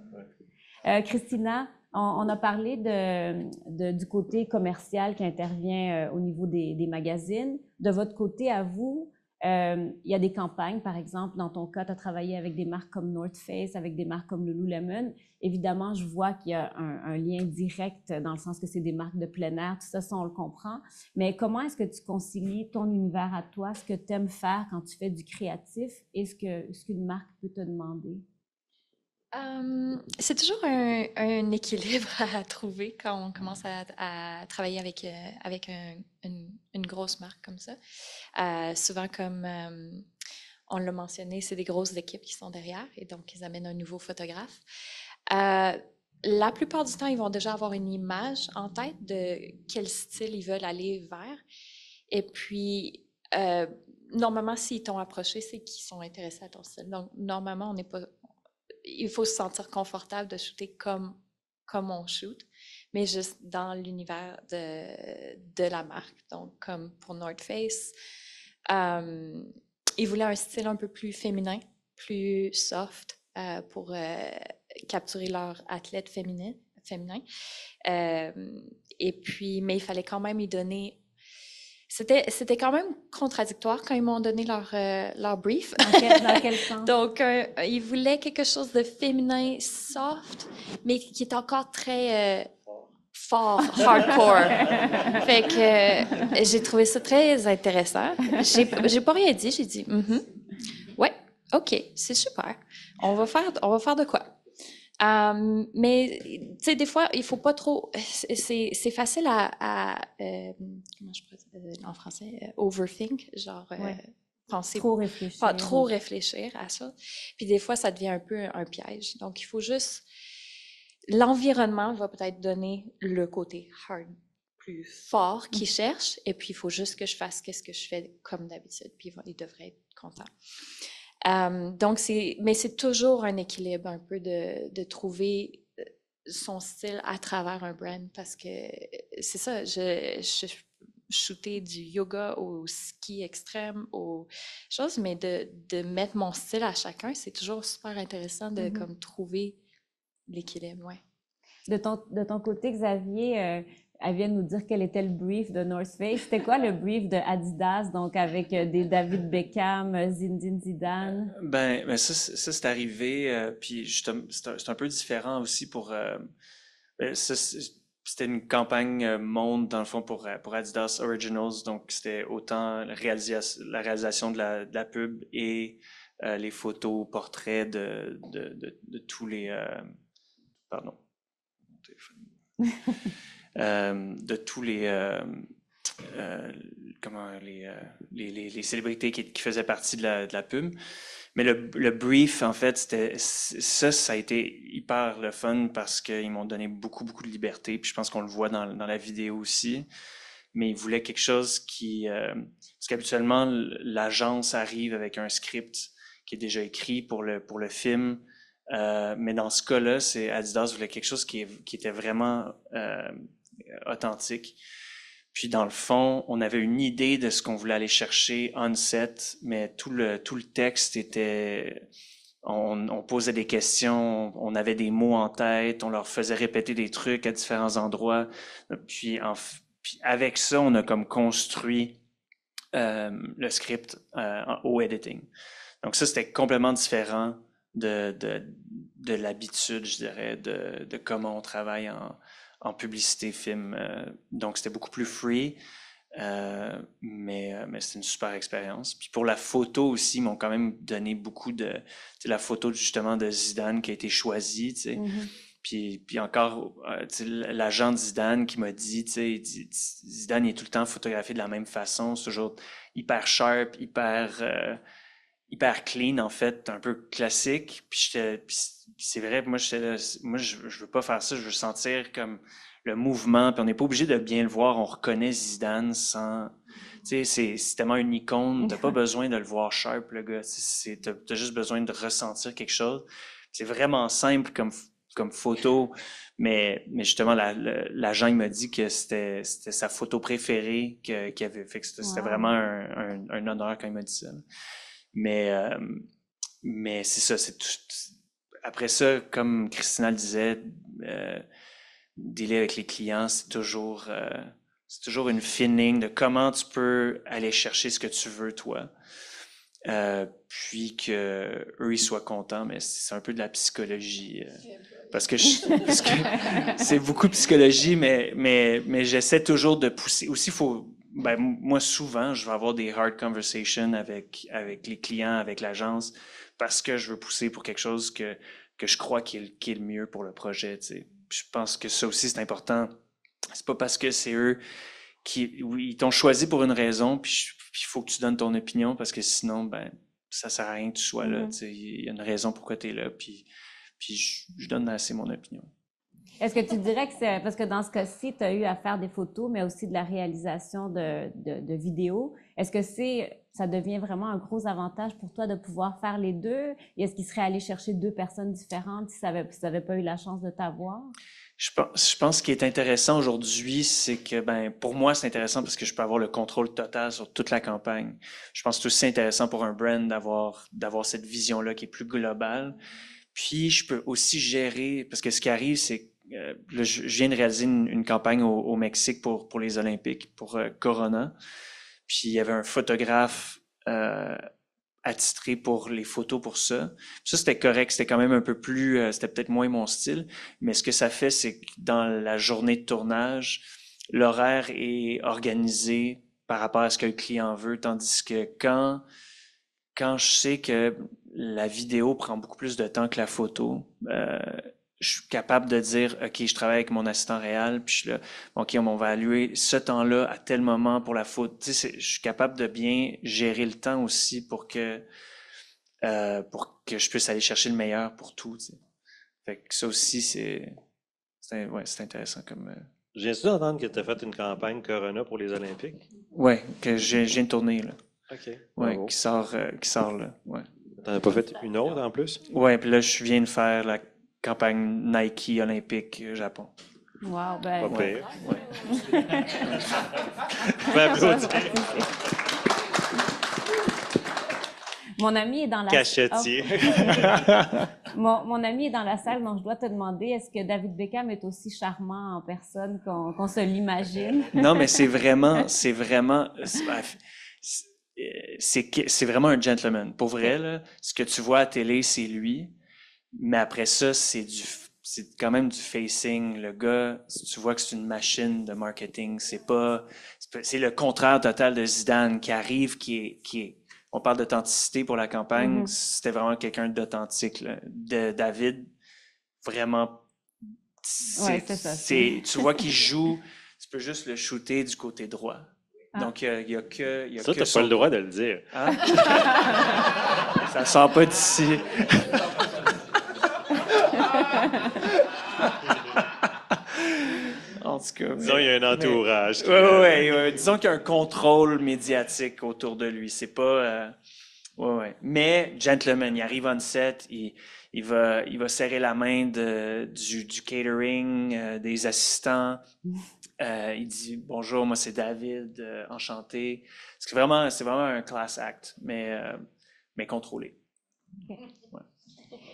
Euh, Christina, on, a parlé de, du côté commercial qui intervient euh, au niveau des, des magazines. De votre côté, à vous, euh, il y a des campagnes, par exemple, dans ton cas, tu as travaillé avec des marques comme North Face, avec des marques comme Lululemon. Évidemment, je vois qu'il y a un, lien direct dans le sens que c'est des marques de plein air, tout ça, ça, on le comprend. Mais comment est-ce que tu concilies ton univers à toi, ce que tu aimes faire quand tu fais du créatif et ce qu'une ce qu'une marque peut te demander? C'est toujours un, équilibre à trouver quand on commence à, travailler avec, euh, avec une, grosse marque comme ça. Euh, souvent, comme on l'a mentionné, c'est des grosses équipes qui sont derrière et donc ils amènent un nouveau photographe. Euh, la plupart du temps, ils vont déjà avoir une image en tête de quel style ils veulent aller vers. Et puis, normalement, s'ils t'ont approché, c'est qu'ils sont intéressés à ton style. Donc, normalement, on n'est pas il faut se sentir confortable de shooter comme, comme on shoot. mais juste dans l'univers de, de la marque. Donc, comme pour North Face, euh, ils voulaient un style un peu plus féminin, plus soft euh, pour euh, capturer leur athlète féminin. Euh, et puis, mais il fallait quand même y donner c'était, c'était quand même contradictoire quand ils m'ont donné leur, euh, leur brief. Dans quel, dans quel sens? Donc, euh, ils voulaient quelque chose de féminin, soft, mais qui est encore très euh, fort, hardcore. fait que euh, j'ai trouvé ça très intéressant. J'ai, j'ai pas rien dit, j'ai dit, Mhm. ouais, ok, c'est super. On va faire, on va faire de quoi? Euh, mais, tu sais, des fois, il faut pas trop. C'est, facile à. à, euh, comment je pourrais dire en français? euh, overthink, genre. euh, penser Trop réfléchir. pas trop réfléchir à ça. Puis des fois, ça devient un peu un piège. Donc, il faut juste... L'environnement va peut-être donner le côté hard, plus fort qu'ils cherchent, et puis il faut juste que je fasse qu'est-ce que je fais comme d'habitude, puis ils devraient être contents. Donc, c'est... Mais c'est toujours un équilibre un peu de, de trouver euh, son style à travers un brand, parce que euh, c'est ça, je... je shooter du yoga au ski extrême, aux choses, mais de, de mettre mon style à chacun, c'est toujours super intéressant de Mhm. comme trouver l'équilibre, ouais. De ton, de ton côté, Xavier, euh, elle vient de nous dire quel était le brief de North Face. C'était quoi le brief de Adidas, donc avec euh, des David Beckham, euh, Zinedine Zidane? Ben, ben ça, c'est- ça c'est arrivé, euh, puis c'est un, peu différent aussi pour... euh, ben, c'était une campagne monde, dans le fond, pour, pour Adidas Originals, donc c'était autant la réalisation, la réalisation de la, de la pub et euh, les photos, portraits de, de, de, tous les... pardon. Euh, de tous les... euh, euh, comment les, les, célébrités qui, faisaient partie de la, de pub. Mais le, brief, en fait, c'était ça, ça a été hyper le fun parce qu'ils m'ont donné beaucoup, beaucoup de liberté. Puis je pense qu'on le voit dans, dans la vidéo aussi. Mais ils voulaient quelque chose qui... parce qu'habituellement, l'agence arrive avec un script qui est déjà écrit pour le, pour le film. Mais dans ce cas-là, Adidas voulait quelque chose qui, qui était vraiment authentique. Puis dans le fond, on avait une idée de ce qu'on voulait aller chercher on set, mais tout le tout le texte était on, posait des questions, on avait des mots en tête, on leur faisait répéter des trucs à différents endroits. Puis, avec ça, on a comme construit euh, le script euh, au editing. Donc ça, c'était complètement différent de, de, de l'habitude, je dirais, de, de comment on travaille en, en publicité film. euh, donc, c'était beaucoup plus free, euh, mais, euh, mais c'était une super expérience. Puis pour la photo aussi, ils m'ont quand même donné beaucoup de... Tu sais, la photo justement de Zidane qui a été choisie, tu sais. Mhm. Puis, puis encore, l'agent de Zidane qui m'a dit, tu sais, Zidane il est tout le temps photographié de la même façon, toujours hyper sharp, hyper, euh, hyper clean en fait, un peu classique. Puis, c'est vrai, moi, là, moi je, je veux pas faire ça, je veux sentir comme le mouvement, puis on n'est pas obligé de bien le voir, on reconnaît Zidane sans... Tu sais, c'est tellement une icône, t'as pas besoin de le voir sharp, le gars. T'as t'as juste besoin de ressentir quelque chose. C'est vraiment simple comme, comme photo, mais, mais justement, la- la- l'agent, il m'a dit que c'était c'était sa photo préférée qu'il avait. Fait que c'était c'était Wow. vraiment un, un, un honneur quand il m'a dit ça. Mais, euh, mais c'est ça, c'est tout. Après ça, comme Christina le disait, euh, dealer avec les clients, c'est toujours, euh, c'est toujours une fine ligne de comment tu peux aller chercher ce que tu veux, toi. Euh, puis que eux ils soient contents, mais c'est un peu de la psychologie. euh, parce que c'est beaucoup de psychologie, mais, mais, mais j'essaie toujours de pousser. Aussi, faut, ben, moi, souvent, je vais avoir des hard conversations avec, avec les clients, avec l'agence, parce que je veux pousser pour quelque chose que, que je crois qui est, le- qui est le mieux pour le projet. tu sais. Puis Je pense que ça aussi, c'est important. C'est pas parce que c'est eux qui oui, ils t'ont choisi pour une raison, puis il faut que tu donnes ton opinion, parce que sinon, ben, ça sert à rien que tu sois là. Mhm. tu sais. Il y a une raison pourquoi tu es là, puis, puis je, je donne assez mon opinion. Est-ce que tu dirais que c'est, parce que dans ce cas-ci, tu as eu à faire des photos, mais aussi de la réalisation de, de, vidéos. Est-ce que c'est, ça devient vraiment un gros avantage pour toi de pouvoir faire les deux? Et est-ce qu'il serait allé chercher deux personnes différentes si tu n'avais pas eu la chance de t'avoir? Je pense, je pense ce qui est intéressant aujourd'hui, c'est que, ben, pour moi, c'est intéressant parce que je peux avoir le contrôle total sur toute la campagne. Je pense que c'est aussi intéressant pour un brand d'avoir, d'avoir cette vision-là qui est plus globale. Puis, je peux aussi gérer, parce que ce qui arrive, c'est euh, je, viens de réaliser une, campagne au, Mexique pour, pour les Olympiques, pour euh, Corona. Puis, il y avait un photographe euh, attitré pour les photos pour ça. Ça, c'était correct. C'était quand même un peu plus, euh, c'était peut-être moins mon style. Mais ce que ça fait, c'est que dans la journée de tournage, l'horaire est organisé par rapport à ce que le client veut. Tandis que quand, quand je sais que la vidéo prend beaucoup plus de temps que la photo, euh, je suis capable de dire, OK, je travaille avec mon assistant réel, puis je suis là, OK, on va allouer ce temps-là à tel moment pour la faute. Tu sais, je suis capable de bien gérer le temps aussi pour que, euh, pour que je puisse aller chercher le meilleur pour tout. Tu sais. Fait que ça aussi, c'est, c'est, ouais, c'est intéressant comme. Euh... Viens-tu d'entendre que tu as fait une campagne Corona pour les Olympiques? Oui, que j'ai, j'ai tourné, là. OK. Ouais, qui sort, euh, qui sort là. Ouais. T'en as pas fait une autre en plus? Ouais, puis là, je viens de faire la campagne Nike olympique euh, Japon. Wow, ben. Pas pire. Ouais. Mon ami est dans la Cachetier. Oh. mon, mon, ami est dans la salle, donc je dois te demander, est-ce que David Beckham est aussi charmant en personne qu'on se l'imagine? non, mais c'est vraiment, c'est vraiment, c'est vraiment un gentleman. Pour vrai, là, ce que tu vois à télé, c'est lui. Mais après ça, c'est du c'est quand même du facing. Le gars, tu vois que c'est une machine de marketing. C'est pas, c'est le contraire total de Zidane qui arrive, qui est, qui est. On parle d'authenticité pour la campagne. Mm-hmm. C'était vraiment quelqu'un d'authentique. De David, vraiment. C'est, ça. tu vois qu'il joue. Tu peux juste le shooter du côté droit. Ah. Donc, il n'y a, que. Y a ça, tu n'as pas le droit de le dire. Hein? ça sort pas d'ici. en tout cas. Disons qu'il y a un entourage. Oui, oui, ouais, Disons qu'il y a un contrôle médiatique autour de lui. C'est pas. Euh... Ouais, ouais. Mais, gentleman, il arrive on set, il, il, va, il va serrer la main de, du, du catering, euh, des assistants. Euh, il dit Bonjour, moi c'est David, euh, enchanté. C'est vraiment, c'est vraiment un class act, mais, euh, mais contrôlé. Ouais.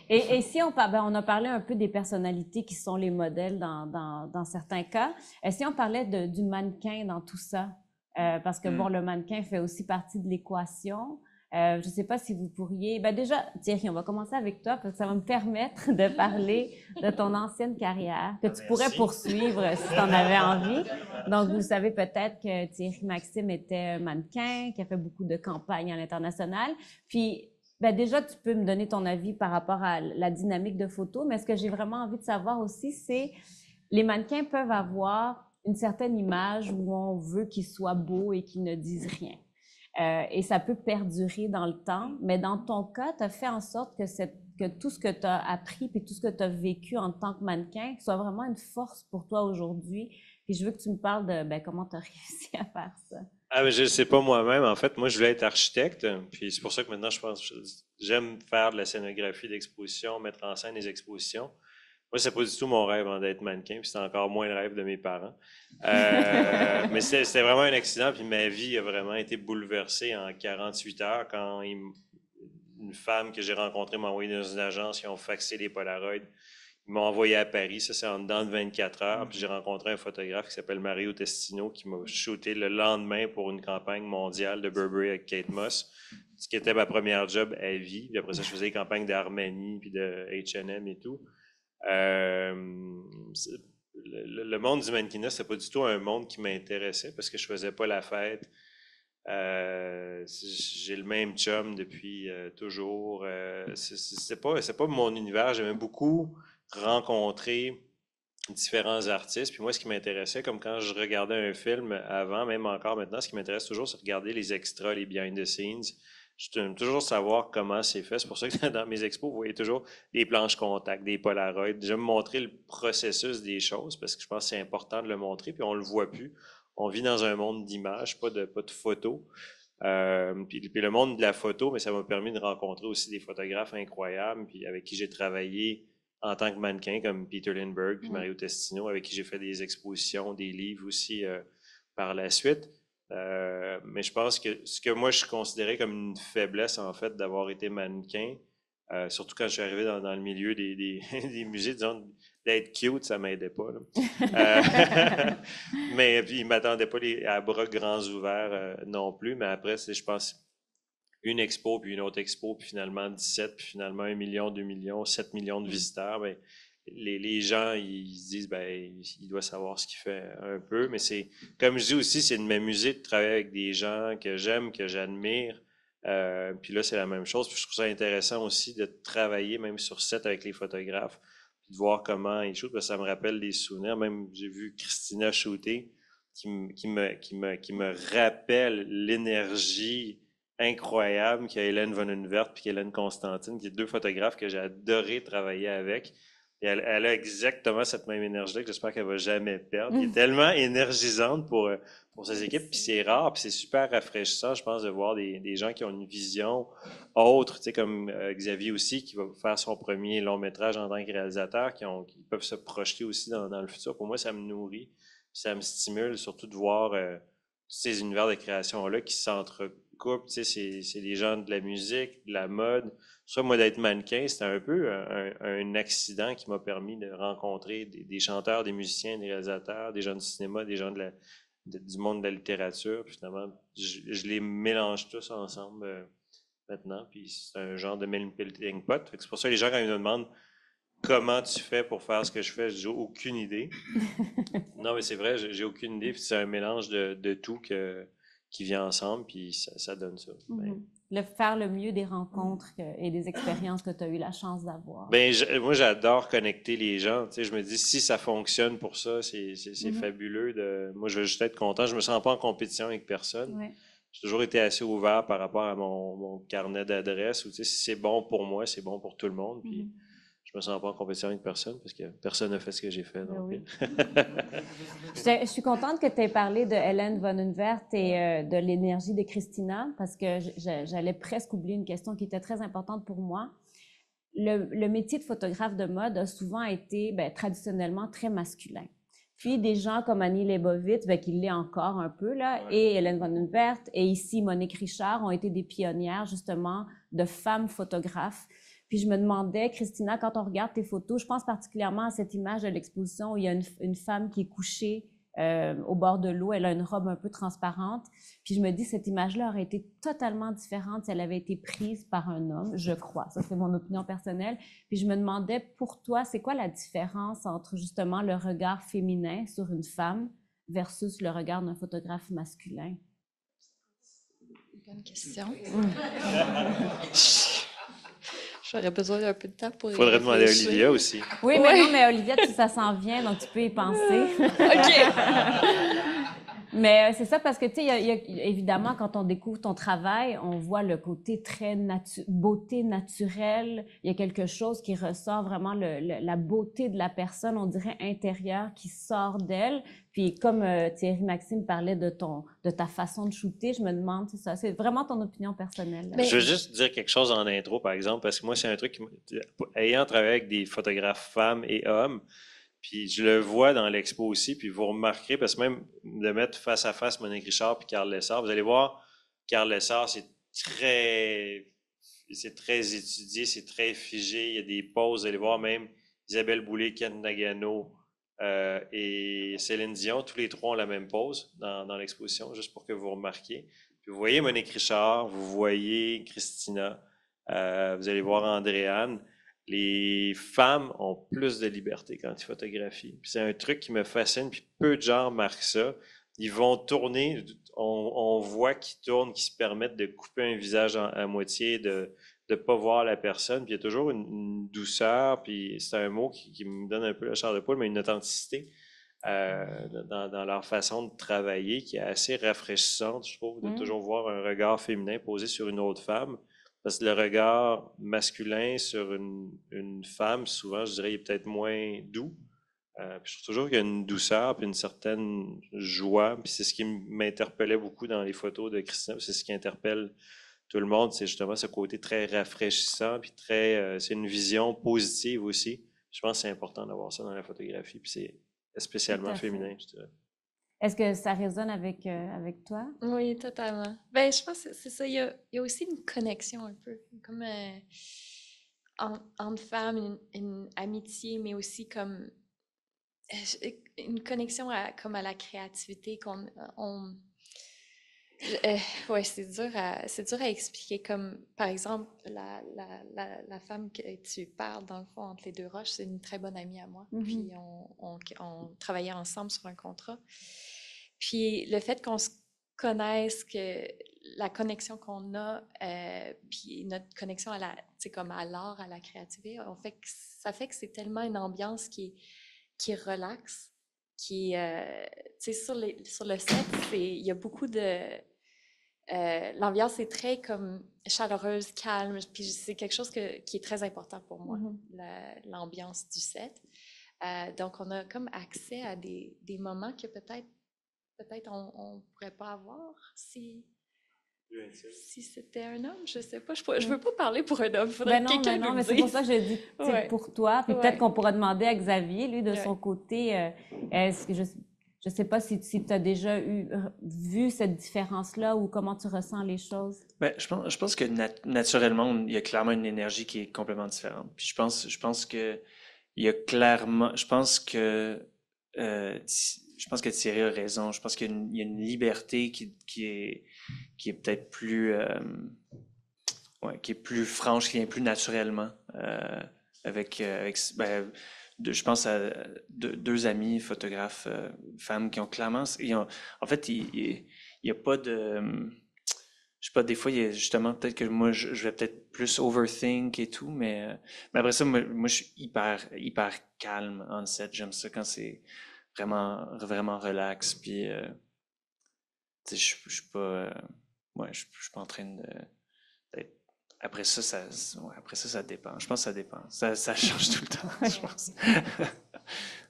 Et, si on, ben, on a parlé un peu des personnalités qui sont les modèles dans, dans, dans certains cas, et si on parlait de, du mannequin dans tout ça, euh, parce que bon, mm. le mannequin fait aussi partie de l'équation. Euh, je ne sais pas si vous pourriez. Ben déjà, Thierry, on va commencer avec toi parce que ça va me permettre de parler de ton ancienne carrière que tu pourrais poursuivre si tu en avais envie. Donc, vous savez peut-être que Thierry Maxime était mannequin, qui a fait beaucoup de campagnes à l'international. Puis, ben déjà, tu peux me donner ton avis par rapport à la dynamique de photo, mais ce que j'ai vraiment envie de savoir aussi, c'est les mannequins peuvent avoir une certaine image où on veut qu'ils soient beaux et qu'ils ne disent rien. Euh, et ça peut perdurer dans le temps, mais dans ton cas, tu as fait en sorte que, tout ce que tu as appris et tout ce que tu as vécu en tant que mannequin soit vraiment une force pour toi aujourd'hui. Puis je veux que tu me parles de ben, comment tu as réussi à faire ça. Ah, mais je ne sais pas moi-même. En fait, moi, je voulais être architecte. Puis c'est pour ça que maintenant, je pense, j'aime faire de la scénographie d'exposition, mettre en scène des expositions. Moi, c'est pas du tout mon rêve hein, d'être mannequin, puis c'est encore moins le rêve de mes parents. Euh, mais c'était vraiment un accident, puis ma vie a vraiment été bouleversée en 48 heures quand une femme que j'ai rencontrée m'a envoyé dans une agence, ils ont faxé des Polaroids ils m'ont envoyé à Paris, ça c'est en dedans de 24 heures. Puis j'ai rencontré un photographe qui s'appelle Mario Testino qui m'a shooté le lendemain pour une campagne mondiale de Burberry avec Kate Moss, ce qui était ma première job à vie. Puis après ça, je faisais des campagnes d'Armani puis de H&M et tout. Euh, le, monde du mannequinat, c'est pas du tout un monde qui m'intéressait parce que je faisais pas la fête. Euh, j'ai le même chum depuis euh, toujours. Euh, c'est pas, pas mon univers. J'aimais beaucoup rencontrer différents artistes. Puis moi, ce qui m'intéressait, comme quand je regardais un film avant, même encore maintenant, ce qui m'intéresse toujours, c'est regarder les extras, les behind the scenes, je toujours savoir comment c'est fait. C'est pour ça que dans mes expos, vous voyez toujours des planches contact, des Polaroids. Déjà me montrer le processus des choses parce que je pense que c'est important de le montrer, puis on le voit plus. On vit dans un monde d'images, pas de, pas de photos. Euh, puis, le monde de la photo, mais ça m'a permis de rencontrer aussi des photographes incroyables, puis avec qui j'ai travaillé en tant que mannequin, comme Peter Lindbergh, mm. Mario Testino, avec qui j'ai fait des expositions, des livres aussi euh, par la suite. Euh, mais je pense que ce que moi je considérais comme une faiblesse, en fait, d'avoir été mannequin, euh, surtout quand je suis arrivé dans, le milieu des, des, musées, disons, d'être cute, ça m'aidait pas. Mais puis, ils ne m'attendaient pas les, à bras grands ouverts non plus. Mais après, je pense, une expo, puis une autre expo, puis finalement 17, puis finalement 1 million, 2 millions, 7 millions de mmh. visiteurs. Ben, les, gens, ils se disent, ben, il doit savoir ce qu'il fait un peu. Mais c'est, comme je dis aussi, c'est de m'amuser de travailler avec des gens que j'aime, que j'admire. Euh, puis là, c'est la même chose. Puis je trouve ça intéressant aussi de travailler même sur set avec les photographes, puis de voir comment ils shootent, parce que ça me rappelle des souvenirs. Même, j'ai vu Christina shooter, qui, qui, me, qui, me, qui me rappelle l'énergie incroyable qu'il y a Hélène Von Unvert puis Hélène Constantine, qui est deux photographes que j'ai adoré travailler avec elle, a exactement cette même énergie-là que j'espère qu'elle va jamais perdre. Elle est mm. tellement énergisante pour, euh, pour ses équipes, puis c'est rare, puis c'est super rafraîchissant, je pense, de voir des, des gens qui ont une vision autre, tu sais, comme euh, Xavier aussi, qui va faire son premier long métrage en tant que réalisateur, qui, ont, qui peuvent se projeter aussi dans, dans, le futur. Pour moi, ça me nourrit, ça me stimule, surtout de voir euh, tous ces univers de création-là qui s'entrecoupent. Tu sais, c'est des gens de la musique, de la mode, Soit moi, d'être mannequin, c'était un peu un, accident qui m'a permis de rencontrer des, chanteurs, des musiciens, des réalisateurs, des gens du cinéma, des gens de la, du monde de la littérature. Puis finalement, je, les mélange tous ensemble euh, maintenant. Puis c'est un genre de melting pot. C'est pour ça que les gens, quand ils me demandent comment tu fais pour faire ce que je fais, j'ai aucune idée. non, mais c'est vrai, j'ai aucune idée. C'est un mélange de, tout que, qui vient ensemble, puis ça, donne ça. Ben, mm-hmm le faire le mieux des rencontres et des expériences que tu as eu la chance d'avoir? Ben, moi, j'adore connecter les gens. Tu sais, je me dis, si ça fonctionne pour ça, c'est mm-hmm. fabuleux. De... Moi, je veux juste être content. Je me sens pas en compétition avec personne. J'ai toujours été assez ouvert par rapport à mon, carnet d'adresses. Tu sais, si c'est bon pour moi, c'est bon pour tout le monde. Puis, mm-hmm je me sens pas en compétition avec personne parce que personne n'a fait ce que j'ai fait. Donc. Ben je, suis contente que tu aies parlé de Hélène von Unvert et euh, de l'énergie de Christina parce que j'allais presque oublier une question qui était très importante pour moi. Le, métier de photographe de mode a souvent été ben, traditionnellement très masculin. Puis des gens comme Annie Leibovitz, ben, qui l'est encore un peu, là, et Hélène von Unvert, et ici Monique Richard ont été des pionnières justement de femmes photographes puis je me demandais, Christina, quand on regarde tes photos, je pense particulièrement à cette image de l'exposition où il y a une, femme qui est couchée euh, au bord de l'eau. Elle a une robe un peu transparente. Puis je me dis, cette image-là aurait été totalement différente si elle avait été prise par un homme, je crois. Ça, c'est mon opinion personnelle. Puis je me demandais, pour toi, c'est quoi la différence entre justement le regard féminin sur une femme versus le regard d'un photographe masculin? Bonne question. J'aurais besoin d'un peu de temps pour. Il faudrait demander à Olivia aussi. Oui, mais non, mais Olivia, ça s'en vient, donc tu peux y penser. OK. Mais euh, c'est ça parce que, tu sais, évidemment, quand on découvre ton travail, on voit le côté très beauté naturelle. Il y a quelque chose qui ressort vraiment la beauté de la personne, on dirait intérieure, qui sort d'elle. Puis comme euh, Thierry Maxime parlait de ton, de ta façon de shooter, je me demande, c'est ça, c'est vraiment ton opinion personnelle. Je veux juste dire quelque chose en intro, par exemple, parce que moi, c'est un truc qui, ayant travaillé avec des photographes femmes et hommes, puis je le vois dans l'expo aussi, puis vous remarquerez, parce que même de mettre face à face Monique Richard puis Carl Lessard, vous allez voir, Carl Lessard, c'est très, très étudié, c'est très figé, il y a des poses, vous allez voir même Isabelle Boulay, Ken Nagano euh, et Céline Dion, tous les trois ont la même pose dans, dans l'exposition, juste pour que vous remarquiez. Puis vous voyez Monique Richard, vous voyez Christina, euh, vous allez voir Andréane les femmes ont plus de liberté quand ils photographient. C'est un truc qui me fascine, puis peu de gens marquent ça. Ils vont tourner, on, voit qu'ils tournent, qu'ils se permettent de couper un visage à moitié, de ne pas voir la personne. Puis il y a toujours une, douceur, puis c'est un mot qui, me donne un peu la chair de poule, mais une authenticité. euh, dans, dans, leur façon de travailler qui est assez rafraîchissante, je trouve, de Mm. toujours voir un regard féminin posé sur une autre femme. Parce que le regard masculin sur une, une femme, souvent, je dirais, il est peut-être moins doux. Euh, puis je trouve toujours qu'il y a une douceur puis une certaine joie. Puis c'est ce qui m'interpellait beaucoup dans les photos de Christina. C'est ce qui interpelle tout le monde. C'est justement ce côté très rafraîchissant. Puis très, euh, c'est une vision positive aussi. Je pense que c'est important d'avoir ça dans la photographie. Puis c'est spécialement féminin, je dirais. Est-ce que ça résonne avec, euh, avec toi? Oui, totalement. Ben, je pense que c'est ça. Il y a, aussi une connexion un peu, comme euh, en- entre femmes, une, amitié, mais aussi comme euh, une connexion à, comme à la créativité qu'on euh, ouais, c'est dur à c'est dur à expliquer. Comme par exemple la, la, la, la femme que tu parles dans le fond entre les deux roches, c'est une très bonne amie à moi. Mhm. Puis on, on, on travaillait ensemble sur un contrat. Puis le fait qu'on se connaisse, que la connexion qu'on a, euh, puis notre connexion à la, comme à l'art, à la créativité, on fait que ça fait que c'est tellement une ambiance qui qui relaxe, qui, euh, tu sais, sur, les, sur le set, il y a beaucoup de, euh, l'ambiance est très comme chaleureuse, calme, puis c'est quelque chose que, qui est très important pour moi, Mhm. la- l'ambiance du set. Euh, donc, on a comme accès à des, des moments que peut-être peut-être on ne pourrait pas avoir si, si c'était un homme. Je sais pas. Je ne veux pas parler pour un homme. Il faudrait Ben que non, quelqu'un ben mais c'est pour ça que je dis Ouais. pour toi. Puis Ouais. peut-être qu'on pourra demander à Xavier, lui, de Ouais. son côté, euh, est-ce que je je sais pas si, si tu as déjà eu, euh, vu cette différence-là ou comment tu ressens les choses? Ben, je pense, je pense que nat- naturellement, il y a clairement une énergie qui est complètement différente. Puis je pense, je pense que il y a clairement, je pense que euh, je pense que Thierry a raison. Je pense qu'il y a une, liberté qui, est, qui est peut-être plus, euh, qui est plus franche, qui vient plus naturellement euh, avec, euh, avec ben, je pense à deux, amis photographes femmes qui ont clairement, en fait, il n'y a pas de, je sais pas, des fois, il y a justement, peut-être que moi, je, vais peut-être plus overthink et tout, mais, mais après ça, moi, moi, je suis hyper, hyper calme en set. J'aime ça quand c'est vraiment, vraiment relax. Puis, euh, tu sais, je, suis pas, euh, ouais, je, suis pas en train de, Après ça, ça, ouais, après ça, ça dépend. Je pense que ça dépend. Ça, ça change tout le temps, je pense.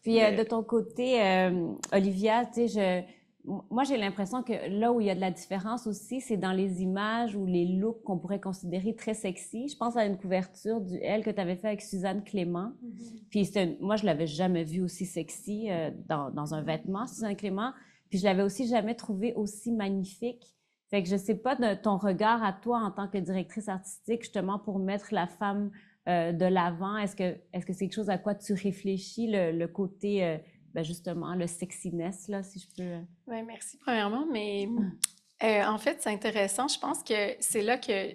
Puis euh, Mais- de ton côté, euh, Olivia, tu sais, je, moi j'ai l'impression que là où il y a de la différence aussi, c'est dans les images ou les looks qu'on pourrait considérer très sexy. Je pense à une couverture du L que tu avais fait avec Suzanne Clément. Puis c'était une- moi je l'avais jamais vu aussi sexy euh, dans, dans un vêtement, Suzanne Clément. Puis je l'avais aussi jamais trouvé aussi magnifique. Fait que je sais pas de ton regard à toi en tant que directrice artistique justement pour mettre la femme euh, de l'avant. Est-ce que est-ce que c'est quelque chose à quoi tu réfléchis le, le côté euh, ben justement le sexiness là si je peux. Ouais, merci premièrement, mais euh, en fait, c'est intéressant. Je pense que c'est là que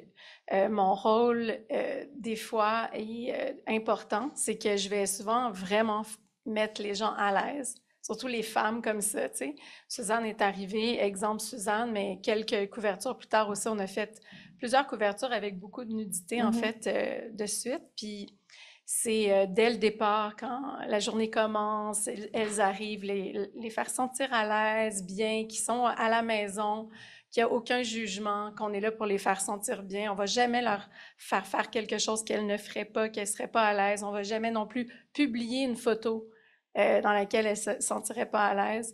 euh, mon rôle, euh, des fois, est important. C'est que je vais souvent vraiment mettre les gens à l'aise, surtout les femmes comme ça, tu sais. Suzanne est arrivée, exemple Suzanne, mais quelques couvertures plus tard aussi, on a fait plusieurs couvertures avec beaucoup de nudité, en Mhm. fait, euh, de suite. Puis c'est euh, dès le départ, quand la journée commence, elles, arrivent, les, les faire sentir à l'aise, bien, qui sont à la maison, qu'il n'y a aucun jugement, qu'on est là pour les faire sentir bien. On va jamais leur faire faire quelque chose qu'elles ne feraient pas, qu'elles ne seraient pas à l'aise. On va jamais non plus publier une photo euh, dans laquelle elles ne se sentiraient pas à l'aise.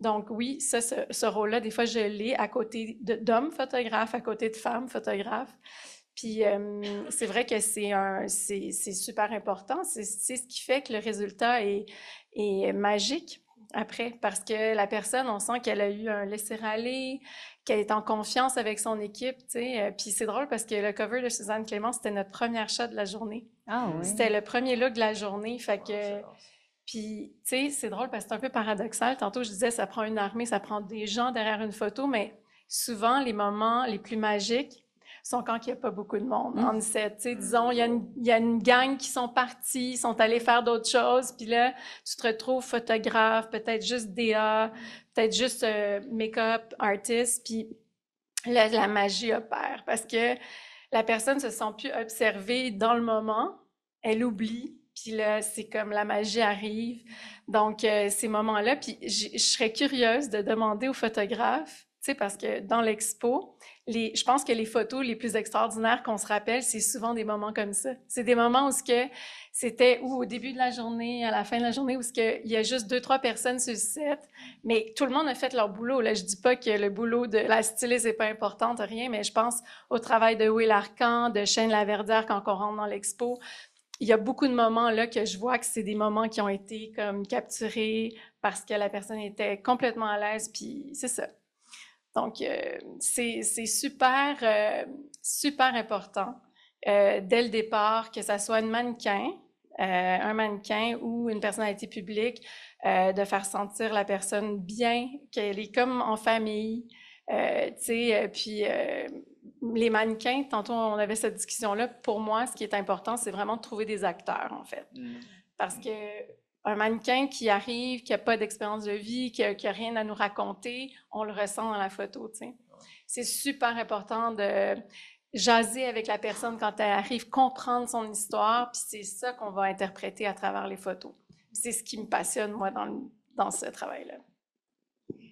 Donc oui, ça, ce, ce rôle-là, des fois, je l'ai à côté d'hommes photographes, à côté de femmes photographes. Puis euh, c'est vrai que c'est un, c'est, c'est super important. C'est, c'est ce qui fait que le résultat est, est magique après, parce que la personne, on sent qu'elle a eu un laisser-aller, qu'elle est en confiance avec son équipe, tu sais. Puis c'est drôle parce que le cover de Suzanne Clément, c'était notre première shot de la journée. Ah oui. C'était le premier look de la journée, fait que... Puis, tu sais, c'est drôle parce que c'est un peu paradoxal. Tantôt, je disais, ça prend une armée, ça prend des gens derrière une photo, mais souvent, les moments les plus magiques sont quand il n'y a pas beaucoup de monde Mm. en set. Tu sais, disons, il y, a une, il y a une gang qui sont partis, ils sont allés faire d'autres choses, puis là, tu te retrouves photographe, peut-être juste DA, peut-être juste euh, make-up artist, puis là, la magie opère parce que la personne se sent plus observée dans le moment, elle oublie Puis là, c'est comme la magie arrive. Donc, euh, ces moments-là, puis je serais curieuse de demander aux photographes, tu sais, parce que dans l'expo, je pense que les photos les plus extraordinaires qu'on se rappelle, c'est souvent des moments comme ça. C'est des moments où c'était au début de la journée, à la fin de la journée, où il y a juste deux trois personnes sur set, mais tout le monde a fait leur boulot. Là, je dis pas que le boulot de la styliste n'est pas important, rien, mais je pense au travail de Will Arcan, de Shane Laverdière quand on rentre dans l'expo. Il y a beaucoup de moments là que je vois que c'est des moments qui ont été comme capturés parce que la personne était complètement à l'aise, puis c'est ça. Donc, euh, c'est super, euh, super important euh, dès le départ que ça soit un mannequin, un mannequin ou une personnalité publique, de faire sentir la personne bien, qu'elle est comme en famille, tu sais, puis les mannequins, tantôt on avait cette discussion-là, pour moi, ce qui est important, c'est vraiment de trouver des acteurs, en fait. Mmh. Parce que un mannequin qui arrive, qui n'a pas d'expérience de vie, qui n'a rien à nous raconter, on le ressent dans la photo. C'est super important de jaser avec la personne quand elle arrive, comprendre son histoire, puis c'est ça qu'on va interpréter à travers les photos. C'est ce qui me passionne, moi, dans, dans ce travail-là.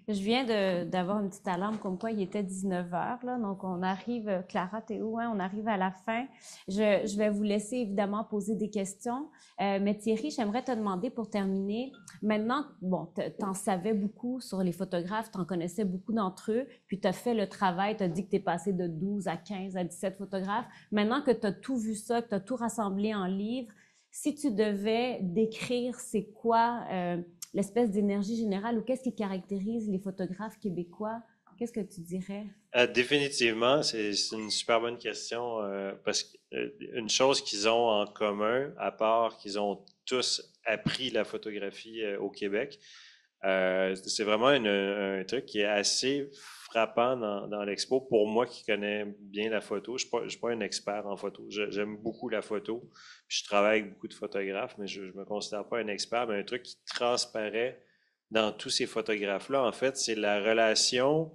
Je viens d'avoir une petite alarme comme quoi il était 19 heures. Donc, on arrive, euh, Clara, Théo, hein, on arrive à la fin. Je, je, vais vous laisser évidemment poser des questions. Euh, mais Thierry, j'aimerais te demander pour terminer, maintenant, bon, tu en savais beaucoup sur les photographes, tu en connaissais beaucoup d'entre eux, puis tu as fait le travail, tu as dit que tu es passé de 12 à 15 à 17 photographes. Maintenant que tu as tout vu ça, que tu as tout rassemblé en livre, si tu devais décrire c'est quoi euh, l'espèce d'énergie générale ou qu'est-ce qui caractérise les photographes québécois? Qu'est-ce que tu dirais? Euh, définitivement, c'est une super bonne question euh, parce qu'une euh, chose qu'ils ont en commun, à part qu'ils ont tous appris la photographie au Québec, c'est vraiment un truc qui est assez frappant dans, l'expo pour moi qui connais bien la photo. Je ne suis, pas un expert en photo. J'aime beaucoup la photo. je travaille avec beaucoup de photographes, mais je ne me considère pas un expert. Mais un truc qui transparaît dans tous ces photographes-là, en fait, c'est la relation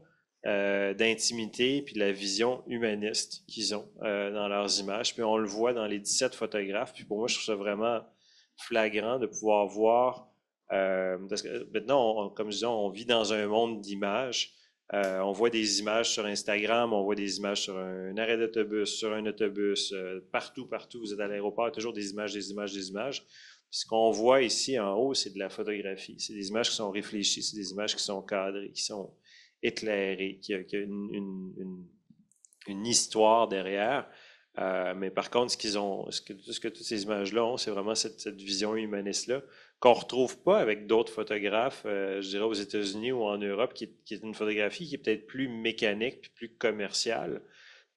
euh, d'intimité puis la vision humaniste qu'ils ont euh, dans leurs images. Puis on le voit dans les 17 photographes. Puis pour moi, je trouve ça vraiment flagrant de pouvoir voir. Euh, parce que maintenant, comme je disais, on vit dans un monde d'images. Euh, on voit des images sur Instagram, on voit des images sur un arrêt d'autobus, sur un autobus, euh, partout, partout. Vous êtes à l'aéroport, toujours des images, des images, des images. ce qu'on voit ici en haut, c'est de la photographie. C'est des images qui sont réfléchies, c'est des images qui sont cadrées, qui sont éclairées, qui ont une, histoire derrière. Euh, mais par contre, ce qu'ils ont, ce que, toutes ces images-là ont, c'est vraiment cette, cette vision humaniste-là qu'on retrouve pas avec d'autres photographes, euh, je dirais aux États-Unis ou en Europe, qui, est une photographie qui est peut-être plus mécanique puis plus commerciale,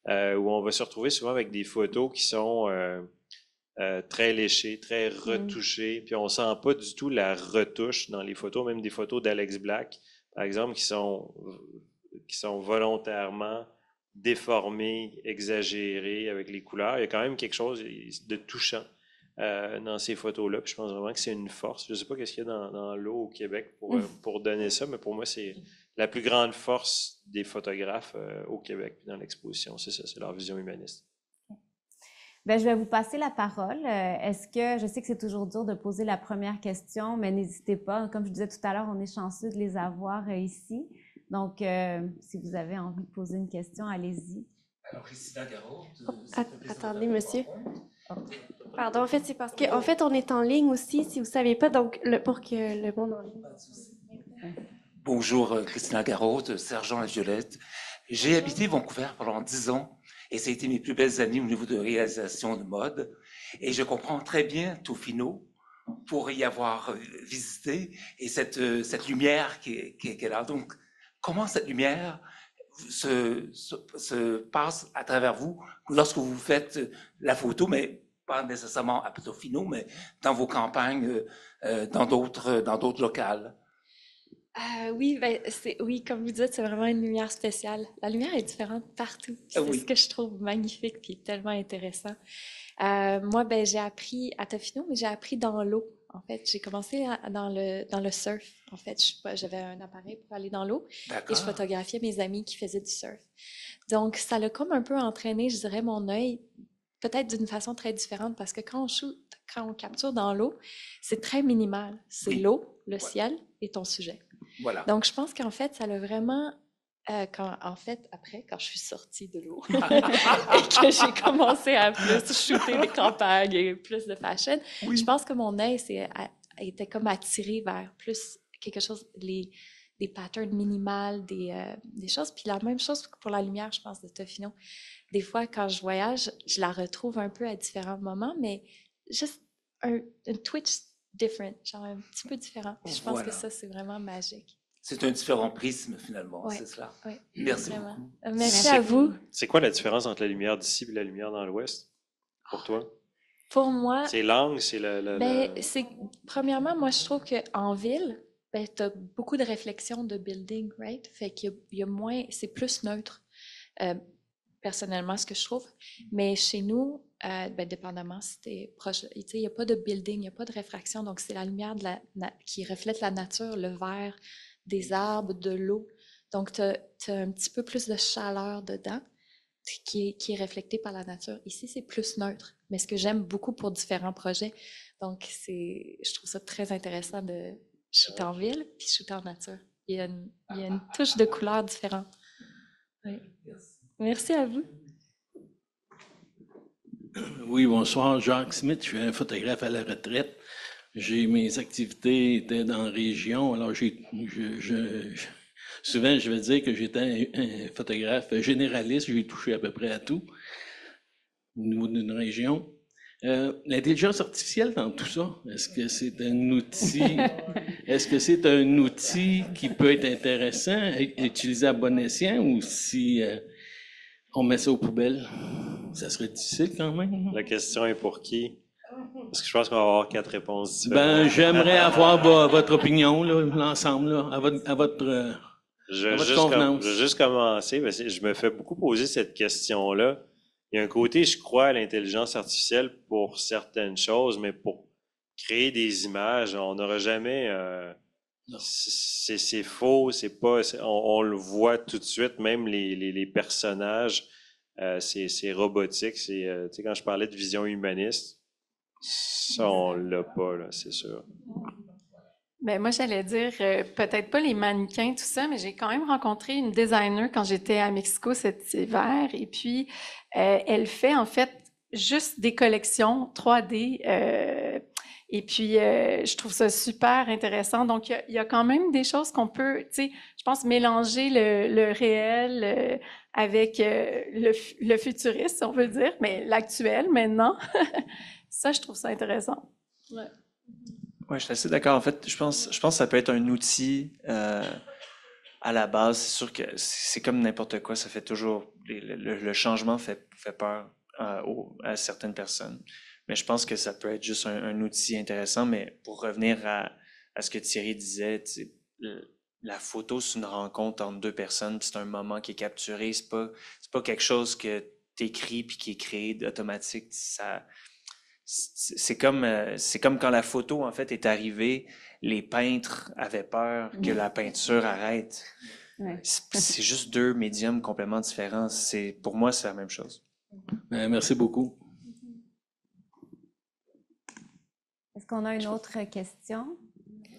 euh, où on va se retrouver souvent avec des photos qui sont euh, très léchées, très mm. retouchées, puis on sent pas du tout la retouche dans les photos, même des photos d'Alex Black, par exemple, qui sont, qui sont volontairement déformées, exagérées avec les couleurs. Il y a quand même quelque chose de touchant. Euh, dans ces photos-là. je pense vraiment que c'est une force. Je ne sais pas qu'est-ce qu'il y a dans, l'eau au Québec pour, euh, pour donner ça, mais pour moi, c'est la plus grande force des photographes euh, au Québec dans l'exposition. C'est ça, c'est leur vision humaniste. Bien, je vais vous passer la parole. Est-ce que, je sais que c'est toujours dur de poser la première question, mais n'hésitez pas. Comme je disais tout à l'heure, on est chanceux de les avoir ici. Donc, si vous avez envie de poser une question, allez-y. Alors, Christina Garot. attendez, monsieur. Pardon, en fait, c'est parce qu'en fait, on est en ligne aussi, si vous ne savez pas, donc pour que le monde en ligne. Bonjour, euh, Christina Garot, Sergent La Violette. J'ai habité Vancouver pendant dix ans et ça a été mes plus belles années au niveau de réalisation de mode. Et je comprends très bien Tofino pour y avoir euh, visité et cette, euh, cette lumière qui est, qui est là. Donc, comment cette lumière se, se, se, passe à travers vous lorsque vous faites la photo, mais pas nécessairement à Petofino, mais dans vos campagnes, euh, euh, dans d'autres dans d'autres locales? Euh, oui, ben, oui, comme vous dites, c'est vraiment une lumière spéciale. La lumière est différente partout. Ah c'est ce que je trouve magnifique et tellement intéressant. moi, ben, j'ai appris à Tofino, mais j'ai appris dans l'eau. En fait, j'ai commencé dans le, dans le surf. En fait, j'avais un appareil pour aller dans l'eau et je photographiais mes amis qui faisaient du surf. Donc, ça l'a comme un peu entraîné, je dirais, mon œil peut-être d'une façon très différente parce que quand on shoot, quand on capture dans l'eau, c'est très minimal. C'est Oui. l'eau, le ciel et ton sujet. Voilà. Donc, je pense qu'en fait, ça l'a vraiment. Euh, quand, en fait, après, quand je suis sortie de l'eau et que j'ai commencé à plus shooter des campagnes et plus de fashion, je pense que mon œil était comme attiré vers plus quelque chose, les, des patterns minimales, des, euh, des choses. Puis la même chose pour la lumière, je pense, de Tofino. Des fois, quand je voyage, je la retrouve un peu à différents moments, mais juste un, un twitch different, genre un petit peu différent. Puis je pense Voilà. que ça, c'est vraiment magique. C'est un différent prisme finalement, Ouais. c'est cela. Ouais, Merci vraiment. beaucoup. Euh, Merci C'est- à vous. C'est quoi la différence entre la lumière d'ici et la lumière dans l'ouest pour toi? Pour moi, C'est l'angle, c'est le. le- Ben, le- c'est premièrement, moi je trouve qu'en ville, ben, tu as beaucoup de réflexions de building, right? Fait qu'il y a- il y, a moins, c'est plus neutre, euh, personnellement, ce que je trouve. Mais chez nous, euh, ben, dépendamment si t'es proche, tu sais, il n'y a pas de building, il n'y a pas de réfraction, donc c'est la lumière de la, na- qui reflète la nature, le vert, des arbres, de l'eau. Donc, tu as, un petit peu plus de chaleur dedans qui est, qui est réflectée par la nature. Ici, c'est plus neutre, mais ce que j'aime beaucoup pour différents projets. Donc, je trouve ça très intéressant de shooter en ville puis shooter en nature. Il y a une, touche de couleur différente. Merci à vous. Oui, bonsoir, Jacques Smith, je suis un photographe à la retraite. J'ai mes activités étaient dans la région, alors j'ai, je, je- je- souvent je vais dire que j'étais un, un photographe généraliste, j'ai touché à peu près à tout au niveau d'une région. Euh, l'intelligence artificielle dans tout ça, est-ce que c'est un outil, est-ce que c'est un outil qui peut être intéressant à utiliser à bon escient ou si euh, on met ça aux poubelles? Ça serait difficile quand même. La question est pour qui? Parce que je pense qu'on va avoir quatre réponses différentes. Ben, j'aimerais avoir vo- votre opinion, l'ensemble, à votre, à votre, euh, Je à vais votre juste, com- convenance. je vais juste commencer. parce que je me fais beaucoup poser cette question-là. Il y a un côté, je crois à l'intelligence artificielle pour certaines choses, mais pour créer des images, on n'aura jamais. euh, c'est faux, c'est pas. On, on le voit tout de suite, même les, les, les personnages, euh, c'est robotique. C'est, tu sais, quand je parlais de vision humaniste, ça, on l'a pas, là, c'est sûr. Ben, moi, j'allais dire, euh, peut-être pas les mannequins, tout ça, mais j'ai quand même rencontré une designer quand j'étais à Mexico cet hiver. Et puis, euh, elle fait en fait juste des collections 3D. euh, et puis, je trouve ça super intéressant. Donc, il y a- quand même des choses qu'on peut, tu sais, je pense, mélanger le, réel avec le, le futuriste, on veut dire, mais l'actuel maintenant. ça, je trouve ça intéressant. Ouais, je suis assez d'accord. En fait, je pense, je pense que ça peut être un outil euh, à la base. C'est sûr que c'est comme n'importe quoi. Ça fait toujours. Le, le- le changement fait, fait peur euh, aux- à certaines personnes. Mais je pense que ça peut être juste un, un outil intéressant. Mais pour revenir à, à ce que Thierry disait, la photo, c'est une rencontre entre deux personnes, c'est un moment qui est capturé. C'est pas, c'est pas quelque chose que tu écris puis qui est créé automatique. Ça, c'est comme, euh, c'est comme quand la photo, en fait, est arrivée, les peintres avaient peur que la peinture arrête. Ouais. C'est juste deux médiums complètement différents. C'est, pour moi, c'est la même chose. ben, merci beaucoup. Est-ce qu'on a une autre question?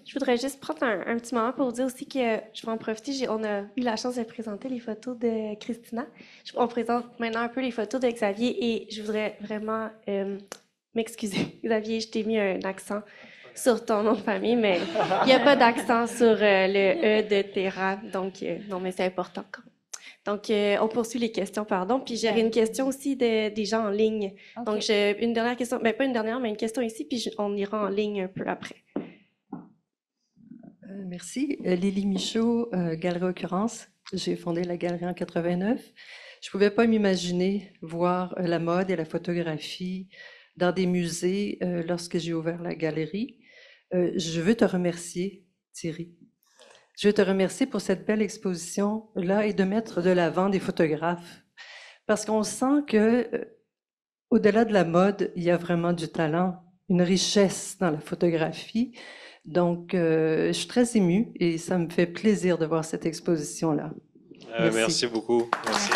Je voudrais juste prendre un, un petit moment pour dire aussi que je vais en profiter. on a eu la chance de présenter les photos de Christina. Je- on présente maintenant un peu les photos de Xavier et je voudrais vraiment euh, m'excuser. Xavier, je t'ai mis un accent sur ton nom de famille, mais il n'y a pas d'accent sur euh, le E de Terra. Donc, euh, non, mais c'est important. quand même. Donc, euh, on poursuit les questions, pardon. Puis j'aurais une question aussi de- des gens en ligne. Donc, j'ai une dernière question, ben pas une dernière, mais une question ici, puis je- on ira en ligne un peu après. Merci. Lily Michaud, euh, Galerie Occurrence. J'ai fondé la galerie en 89. Je ne pouvais pas m'imaginer voir la mode et la photographie dans des musées euh, lorsque j'ai ouvert la galerie. Euh, je veux te remercier, Thierry. Je veux te remercier pour cette belle exposition-là et de mettre de l'avant des photographes. Parce qu'on sent que, euh, au-delà de la mode, il y a vraiment du talent, une richesse dans la photographie. Donc, euh, je suis très émue et ça me fait plaisir de voir cette exposition-là. Merci. Merci. beaucoup. Merci.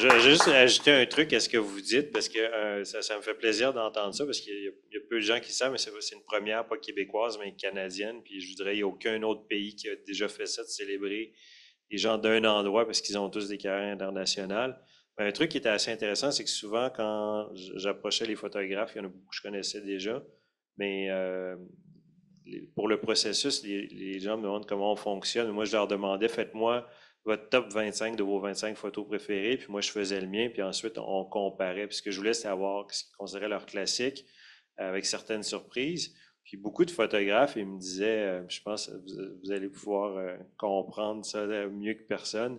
Je vais juste ajouter un truc à ce que vous dites parce que euh, ça, me fait plaisir d'entendre ça parce qu'il y, y, a peu de gens qui savent, mais c'est une première, pas québécoise, mais canadienne. Puis je voudrais, il n'y a aucun autre pays qui a déjà fait ça, de célébrer les gens d'un endroit parce qu'ils ont tous des carrières internationales. Mais un truc qui était assez intéressant, c'est que souvent, quand j'approchais les photographes, il y en a beaucoup que je connaissais déjà, mais euh, pour le processus, les, les, gens me demandent comment on fonctionne. Moi, je leur demandais, faites-moi votre top 25 de vos 25 photos préférées, puis moi, je faisais le mien, puis ensuite, on comparait. Puis ce que je voulais, c'était avoir ce qu'ils considéraient leur classique, avec certaines surprises. Puis beaucoup de photographes, ils me disaient, euh, je pense vous, vous allez pouvoir euh, comprendre ça mieux que personne.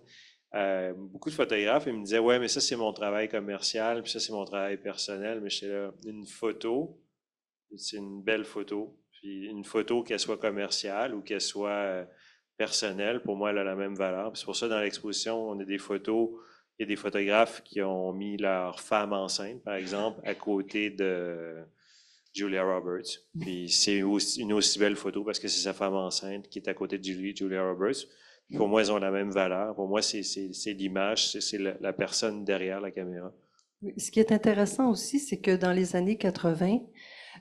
Euh, beaucoup de photographes, ils me disaient, ouais, mais ça, c'est mon travail commercial, puis ça, c'est mon travail personnel. Mais j'étais là, une photo, c'est une belle photo. Puis une photo, qu'elle soit commerciale ou qu'elle soit euh, personnelle, pour moi, elle a la même valeur. C'est pour ça, dans l'exposition, on a des photos, il y a des photographes qui ont mis leur femme enceinte, par exemple, à côté de Julia Roberts. Puis c'est une aussi belle photo parce que c'est sa femme enceinte qui est à côté de Julia Roberts. Pour moi, ils ont la même valeur. Pour moi, c'est l'image, c'est la, personne derrière la caméra. Ce qui est intéressant aussi, c'est que dans les années 80,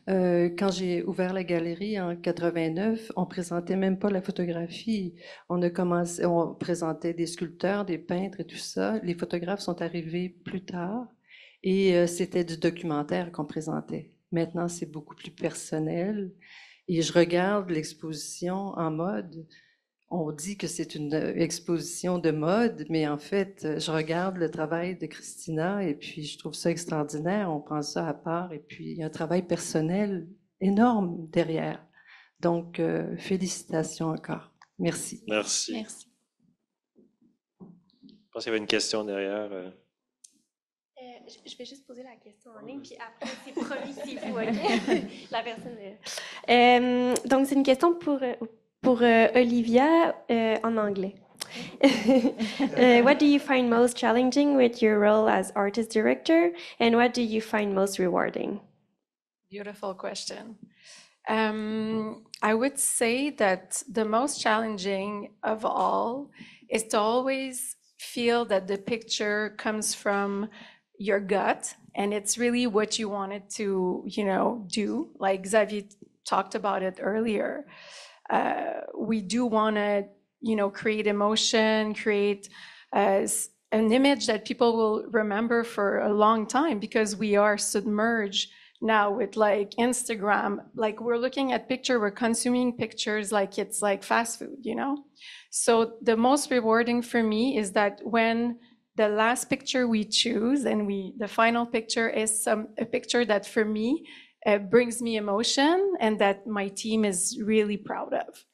euh, quand j'ai ouvert la galerie en 89, on présentait même pas la photographie. On a commencé, on présentait des sculpteurs, des peintres et tout ça. Les photographes sont arrivés plus tard et euh, c'était du documentaire qu'on présentait. Maintenant, c'est beaucoup plus personnel. Et je regarde l'exposition en mode. On dit que c'est une euh, exposition de mode, mais en fait, euh, je regarde le travail de Christina et puis je trouve ça extraordinaire. On prend ça à part et puis il y a un travail personnel énorme derrière. Donc, euh, félicitations encore. Merci. Merci. Merci. Je pense qu'il y avait une question derrière. Euh, je vais juste poser la question en ligne, puis après, c'est promis, c'est vous, OK? la personne. Euh, donc, c'est une question pour, pour uh, Olivia uh, en anglais. uh, what do you find most challenging with your role as artist director, and what do you find most rewarding? Beautiful question. Um, I would say that the most challenging of all is to always feel that the picture comes from your gut and it's really what you wanted to, you know, do. Like Xavier talked about it earlier. Uh, we do want to, you know, create emotion, create uh, an image that people will remember for a long time because we are submerged now with like Instagram. Like we're looking at picture, we're consuming pictures like it's like fast food, you know? So the most rewarding for me is that when the last picture we choose and we the final picture is some a picture that for me uh, brings me emotion and that my team is really proud of.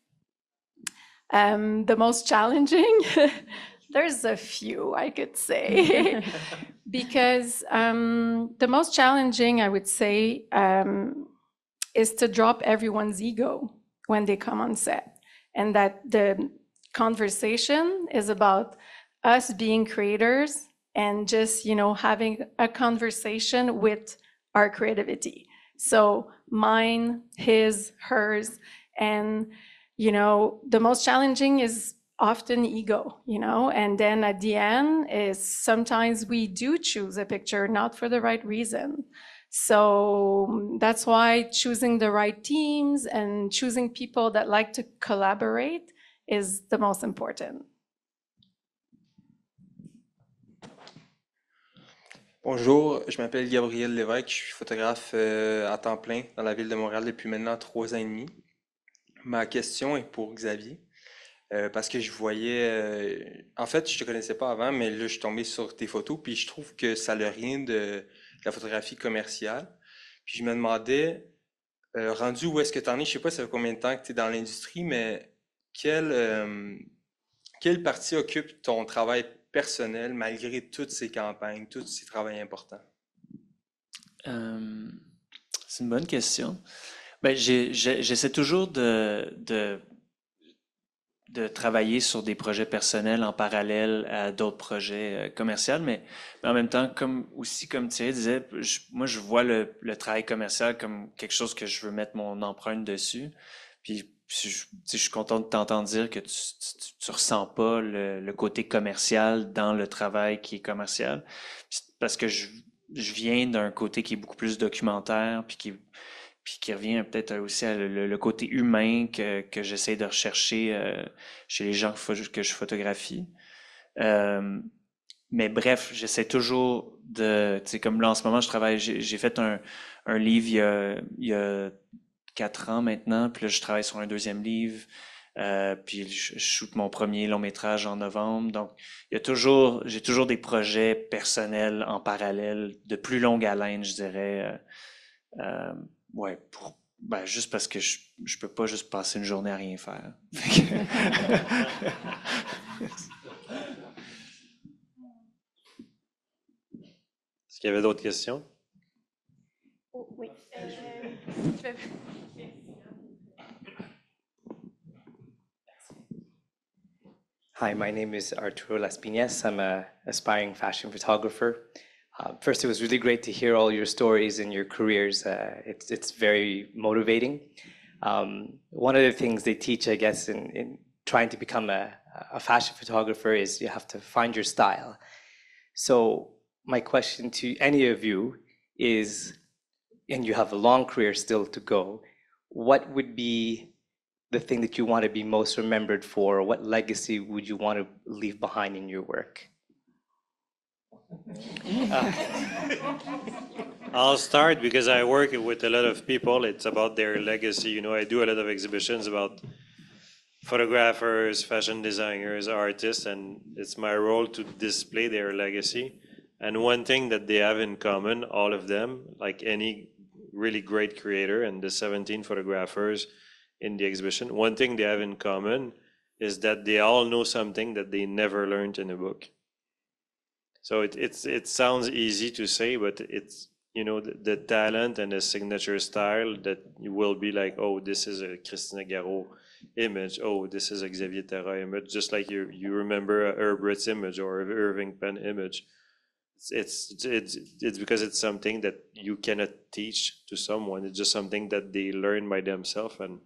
Um, the most challenging, there's a few I could say, because um, the most challenging I would say um, is to drop everyone's ego when they come on set, and that the conversation is about us being creators and just you know having a conversation with our creativity so mine, his, hers, and you know, the most challenging is often ego, you know, and then at the end is sometimes we do choose a picture not for the right reason. So that's why choosing the right teams and choosing people that like to collaborate is the most important. Bonjour, je m'appelle Gabriel Lévesque, je suis photographe euh, à temps plein dans la ville de Montréal depuis maintenant trois ans et demi. Ma question est pour Xavier, euh, parce que je voyais, euh, en fait, je te connaissais pas avant, mais là, je suis tombé sur tes photos, puis je trouve que ça n'a rien de, la photographie commerciale. Puis je me demandais, rendu où est-ce que tu en es, je sais pas ça fait combien de temps que tu es dans l'industrie, mais quelle, quelle partie occupe ton travail personnel malgré toutes ces campagnes, tous ces travaux importants? Euh, c'est une bonne question. Ben, J'essaie toujours de, de, travailler sur des projets personnels en parallèle à d'autres projets euh, commerciaux, mais, mais, en même temps, comme aussi comme Thierry disait, je, moi je vois le, le, travail commercial comme quelque chose que je veux mettre mon empreinte dessus. Puis je, suis content de t'entendre dire que tu, tu, ressens pas le, côté commercial dans le travail qui est commercial. Parce que je, viens d'un côté qui est beaucoup plus documentaire, puis qui, revient peut-être aussi à le, côté humain que, j'essaie de rechercher euh, chez les gens que, je photographie. Euh, mais bref, j'essaie toujours de, tu sais, comme là en ce moment, je travaille, j'ai fait un, livre il y a quatre ans maintenant, puis là, je travaille sur un deuxième livre. Euh, puis je, je shoot mon premier long métrage en novembre. Donc, il y a toujours, j'ai toujours des projets personnels en parallèle de plus longue haleine, je dirais. Euh, euh, ouais, pour, ben, juste parce que je, je peux pas juste passer une journée à rien faire. Est-ce qu'il y avait d'autres questions? Oh, oui. Hi, my name is Arturo Las Piñas. I'm an aspiring fashion photographer. Uh, first, it was really great to hear all your stories and your careers. Uh, it's, it's very motivating. Um, one of the things they teach, I guess, in, in trying to become a, a fashion photographer is you have to find your style. So, my question to any of you is, and you have a long career still to go, what would be the thing that you want to be most remembered for? What legacy would you want to leave behind in your work? Uh, I'll start because I work with a lot of people. It's about their legacy. You know, I do a lot of exhibitions about photographers, fashion designers, artists, and it's my role to display their legacy. And one thing that they have in common, all of them, like any really great creator and the 17 photographers in the exhibition, one thing they have in common is that they all know something that they never learned in a book. So it it's it sounds easy to say, but it's you know the, the talent and the signature style that you will be like, oh, this is a Christina Garot image. Oh, this is a Xavier Terra image. Just like you you remember a Herb Ritz image or a Irving Penn image. It's, it's it's it's because it's something that you cannot teach to someone. It's just something that they learn by themselves and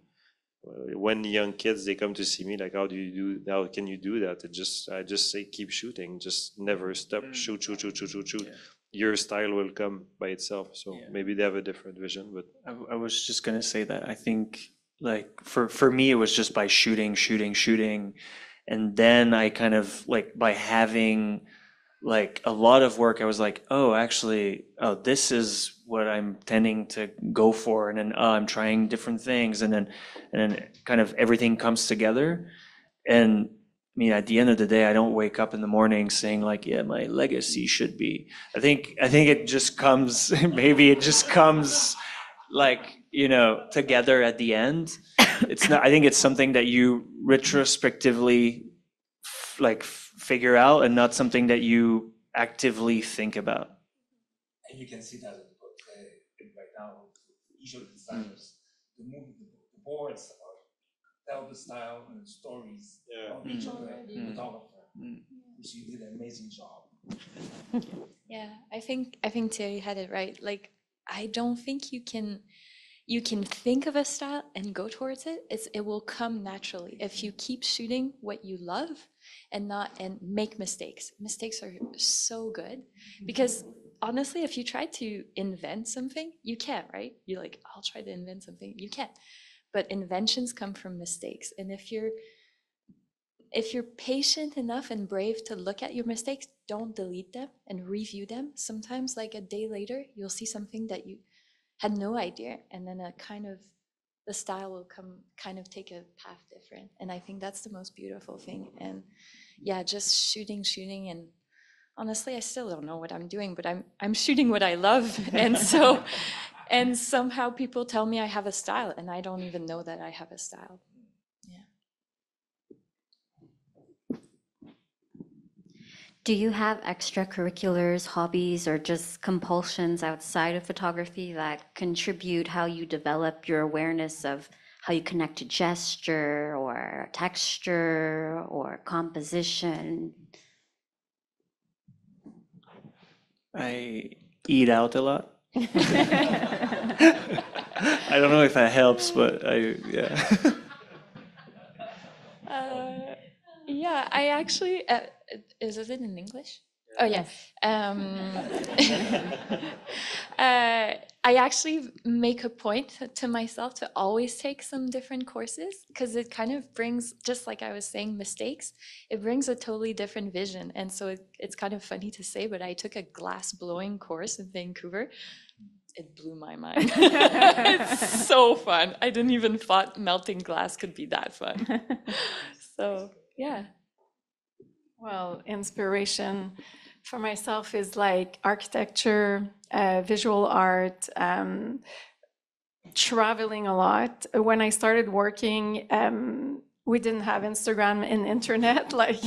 when young kids they come to see me like how do you do how can you do that it just i just say keep shooting just never stop Mm. shoot shoot shoot shoot shoot shoot Yeah. your style will come by itself so Yeah. maybe they have a different vision but I, I was just gonna say that I think like for for me it was just by shooting, shooting, shooting, and then I kind of like by having like a lot of work, I was like, oh, actually, oh, this is what I'm tending to go for, and then oh, I'm trying different things, and then and then kind of everything comes together, and I mean, at the end of the day, I don't wake up in the morning saying like, yeah, my legacy should be. I think I think it just comes. maybe it just comes like you know together at the end. It's not. I think it's something that you retrospectively like figure out, and not something that you actively think about. And you can see that in the book uh, right now, visual designers, the movie, the, the boards are tell the style and stories Yeah. of each Mm. of the Mm. photographer, Mm. which you did an amazing job. Yeah, I think I think Thierry had it right. Like, I don't think you can you can think of a style and go towards it. It's it will come naturally if you keep shooting what you love and not and make mistakes. Mistakes are so good mm-hmm. because honestly, if you try to invent something, you can't, right? You're like, I'll try to invent something. You can't. But inventions come from mistakes. And if you're if you're patient enough and brave to look at your mistakes, don't delete them and review them. Sometimes, like a day later, you'll see something that you had no idea, and then a kind of the style will come kind of take a path different. And I think that's the most beautiful thing. And yeah, just shooting, shooting, and honestly, I still don't know what I'm doing, but I'm I'm shooting what I love, and so and somehow people tell me I have a style, and I don't even know that I have a style. Do you have extracurriculars, hobbies, or just compulsions outside of photography that contribute how you develop your awareness of how you connect to gesture or texture or composition? I eat out a lot. I don't know if that helps, but I yeah. Uh, yeah, I actually, uh, is it in English? Oh, yeah. Um, uh, I actually make a point to myself to always take some different courses because it kind of brings, just like I was saying, mistakes, it brings a totally different vision. And so it, it's kind of funny to say, but I took a glass blowing course in Vancouver. It blew my mind. it's so fun. I didn't even thought melting glass could be that fun. So, yeah. Well, inspiration for myself is like architecture, uh, visual art, um, traveling a lot. When I started working, um, we didn't have Instagram and internet. Like,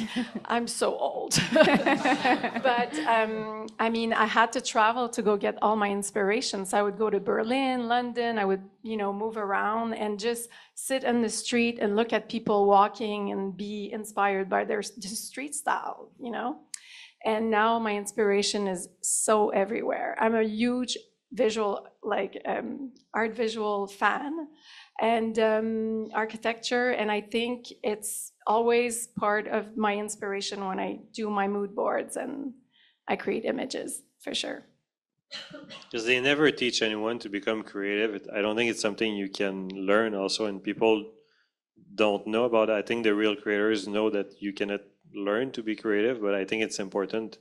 I'm so old. but um, I mean, I had to travel to go get all my inspirations. I would go to Berlin, London. I would, you know, move around and just sit in the street and look at people walking and be inspired by their street style, you know. And now my inspiration is so everywhere. I'm a huge visual, like um, art visual fan and um, architecture. And I think it's always part of my inspiration when I do my mood boards and I create images for sure. Because they never teach anyone to become creative. I don't think it's something you can learn also, and people don't know about it. I think the real creators know that you cannot learn to be creative, but I think it's important.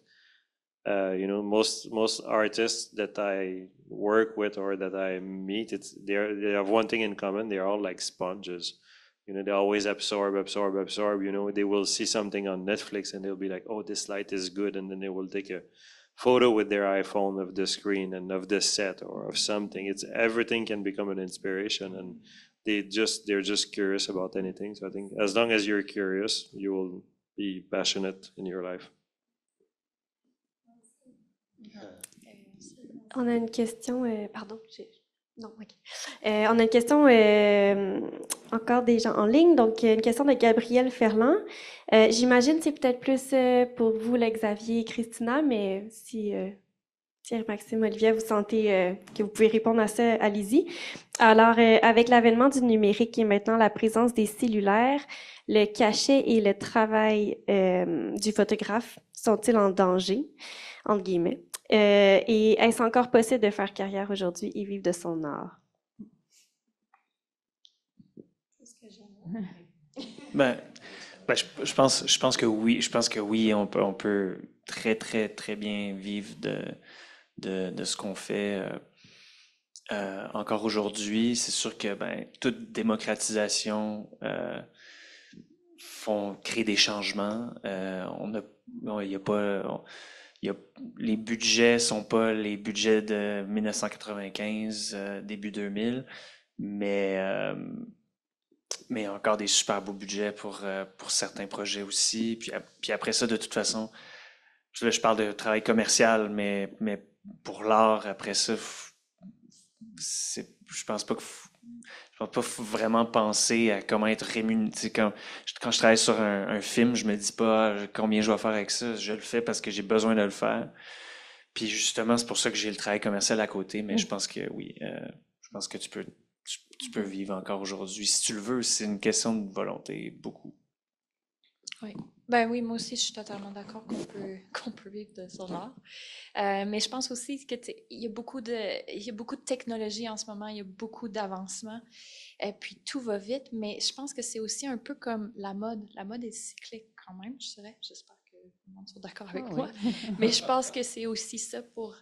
Uh, you know, most most artists that I work with or that I meet, it's they're they have one thing in common. They're all like sponges. You know, they always absorb, absorb, absorb. You know, they will see something on Netflix and they'll be like, "Oh, this light is good," and then they will take a photo with their iPhone of the screen and of the set or of something. It's everything can become an inspiration, and they just they're just curious about anything. So I think as long as you're curious, you will be passionate in your life. On a une question, euh, pardon, non, ok. Euh, on a une question euh, encore des gens en ligne, donc euh, une question de Gabriel Ferland. Euh, J'imagine c'est peut-être plus euh, pour vous, là, Xavier et Christina, mais si euh, Pierre, Maxime, Olivier, vous sentez euh, que vous pouvez répondre à ça, allez-y. Alors, euh, avec l'avènement du numérique et maintenant la présence des cellulaires, le cachet et le travail euh, du photographe sont-ils en danger, entre guillemets? Euh, et est-ce encore possible de faire carrière aujourd'hui et vivre de son art? Ben, ben, je, je pense, je pense que oui. Je pense que oui, on peut, on peut très, très, très bien vivre de, de, de ce qu'on fait. euh, euh, encore aujourd'hui, c'est sûr que ben, toute démocratisation euh, font créer des changements. Euh, on a, on- il y a pas, les budgets sont pas les budgets de 1995, euh, début 2000, mais euh, mais encore des super beaux budgets pour, euh, pour certains projets aussi. Puis, puis après ça, de toute façon, je parle de travail commercial, mais, mais pour l'art, après ça, c'est, je pense pas que je pense pas vraiment penser à comment être rémunéré. Quand, quand je travaille sur un, un film, je me dis pas ah, combien je vais faire avec ça. Je le fais parce que j'ai besoin de le faire. Puis justement, c'est pour ça que j'ai le travail commercial à côté. Mais je pense que oui, euh, je pense que tu peux, tu, tu peux vivre encore aujourd'hui. Si tu le veux, c'est une question de volonté, beaucoup. Oui. Ben oui, moi aussi, je suis totalement d'accord qu'on peut, qu'on peut vivre de son art. Euh, mais je pense aussi que tu sais, il y a beaucoup de, il y a beaucoup de technologie en ce moment, il y a beaucoup d'avancements, et puis tout va vite. Mais je pense que c'est aussi un peu comme la mode. La mode est cyclique quand même, je dirais. J'espère que tout le monde soit d'accord avec Ah moi. oui. mais je pense que c'est aussi ça pour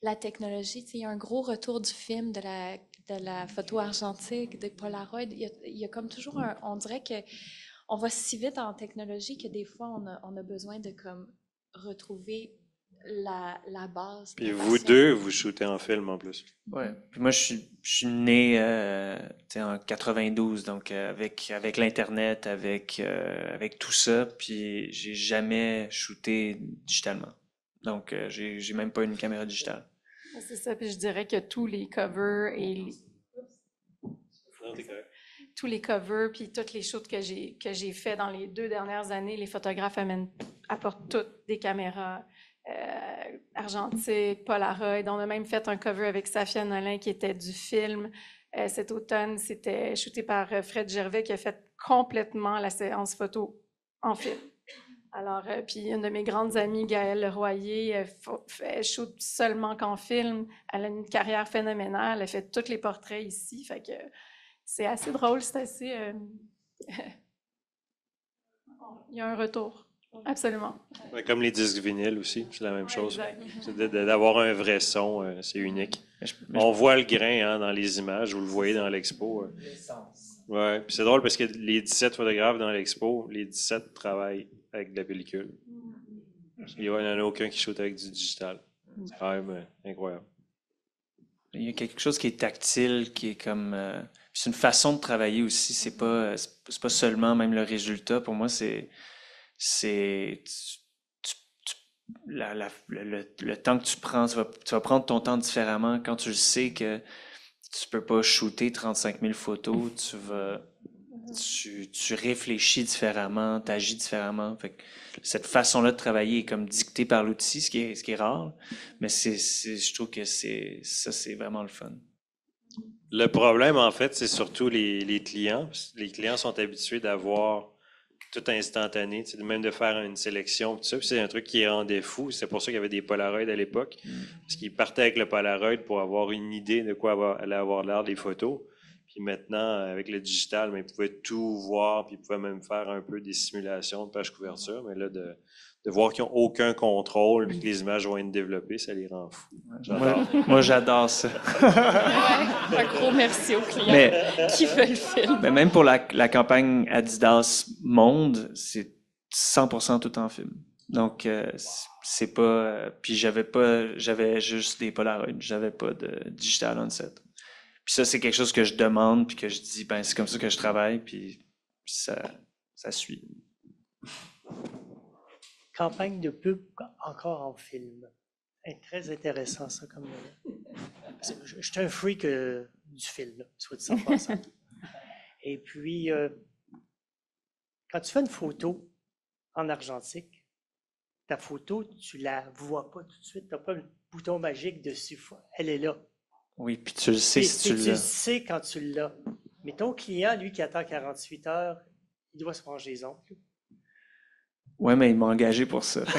la technologie. Il y a un gros retour du film, de la, de la photo argentique, des Polaroid. Il y a, il y a comme toujours un, on dirait que on va si vite en technologie que des fois, on a, on a besoin de comme retrouver la, la base. Puis la vous passion. deux, vous shootez en film en plus. Ouais. Puis moi, je suis, je suis né euh, en 92, donc euh, avec, avec l'Internet, avec, euh, avec tout ça, puis j'ai jamais shooté digitalement. Donc, euh, j'ai j'ai même pas une caméra digitale. C'est ça, puis je dirais que tous les covers et les- tous les covers puis toutes les shoots que j'ai que j'ai fait dans les deux dernières années, les photographes amènent apportent toutes des caméras euh, argentiques, Polaroid. On a même fait un cover avec Safia Nolin qui était du film. Euh, cet automne, c'était shooté par euh, Fred Gervais qui a fait complètement la séance photo en film. Alors, euh, puis une de mes grandes amies, Gaëlle Leroyer, elle, shoot seulement qu'en film. Elle a une carrière phénoménale. Elle fait tous les portraits ici. Fait c'est assez drôle, c'est assez. euh, Il y a un retour. Absolument. Ouais, Comme les disques vinyles aussi, c'est la même chose. d'avoir un vrai son, euh, c'est unique. On voit le grain hein, dans les images, vous le voyez dans l'expo. euh. Ouais, puis c'est drôle parce que les 17 photographes dans l'expo, les 17 travaillent avec de la pellicule. Il n'y en a aucun qui shoot avec du digital. C'est quand même euh, incroyable. Il y a quelque chose qui est tactile, qui est comme. euh, c'est une façon de travailler aussi. C'est pas, c'est c'est pas seulement même le résultat. Pour moi, c'est. C'est. tu- tu- tu- la- la- le, temps que tu prends, tu vas, tu vas prendre ton temps différemment quand tu le sais que tu peux pas shooter 35 000 photos. Tu vas. Tu, tu réfléchis différemment, tu agis différemment. Fait que cette façon-là de travailler est comme dictée par l'outil, ce qui est, ce qui est rare. Mais c'est- je trouve que c'est, ça, c'est vraiment le fun. Le problème, en fait, c'est surtout les, les clients. Les clients sont habitués d'avoir tout instantané, même de faire une sélection, tout ça. Puis c'est un truc qui rendait fou. C'est pour ça qu'il y avait des Polaroids à l'époque. Parce qu'ils partaient avec le Polaroid pour avoir une idée de quoi avoir- allait avoir l'air des photos. Puis maintenant, avec le digital, mais ils pouvaient tout voir, puis ils pouvaient même faire un peu des simulations de page couverture. Mais là, de, de voir qu'ils n'ont aucun contrôle, puis que les images vont être développées, ça les rend fous. J'adore. Moi, moi, j'adore ça. Ouais, un gros merci aux clients Mais- qui veulent film. Mais même pour la, la campagne Adidas Monde, c'est 100% tout en film. Donc, euh, c'est- pas. euh, puis j'avais pas. J'avais juste des Polaroids. J'avais pas de digital on set. Puis ça, c'est quelque chose que je demande, puis que je dis, ben, c'est comme ça que je travaille, puis ça, ça suit. Campagne de pub encore en film. C'est très intéressant, ça. Comme, je, suis un freak euh, du film, là, soit dit en. Et puis, euh, quand tu fais une photo en argentique, ta photo, tu la vois pas tout de suite. Tu n'as pas le bouton magique dessus. Elle est là. Oui, puis tu le sais Et- si tu tu le l'as. sais quand tu l'as. Mais ton client, lui, qui attend 48 heures, il doit se manger les ongles. Ouais, mais il m'a engagé pour ça.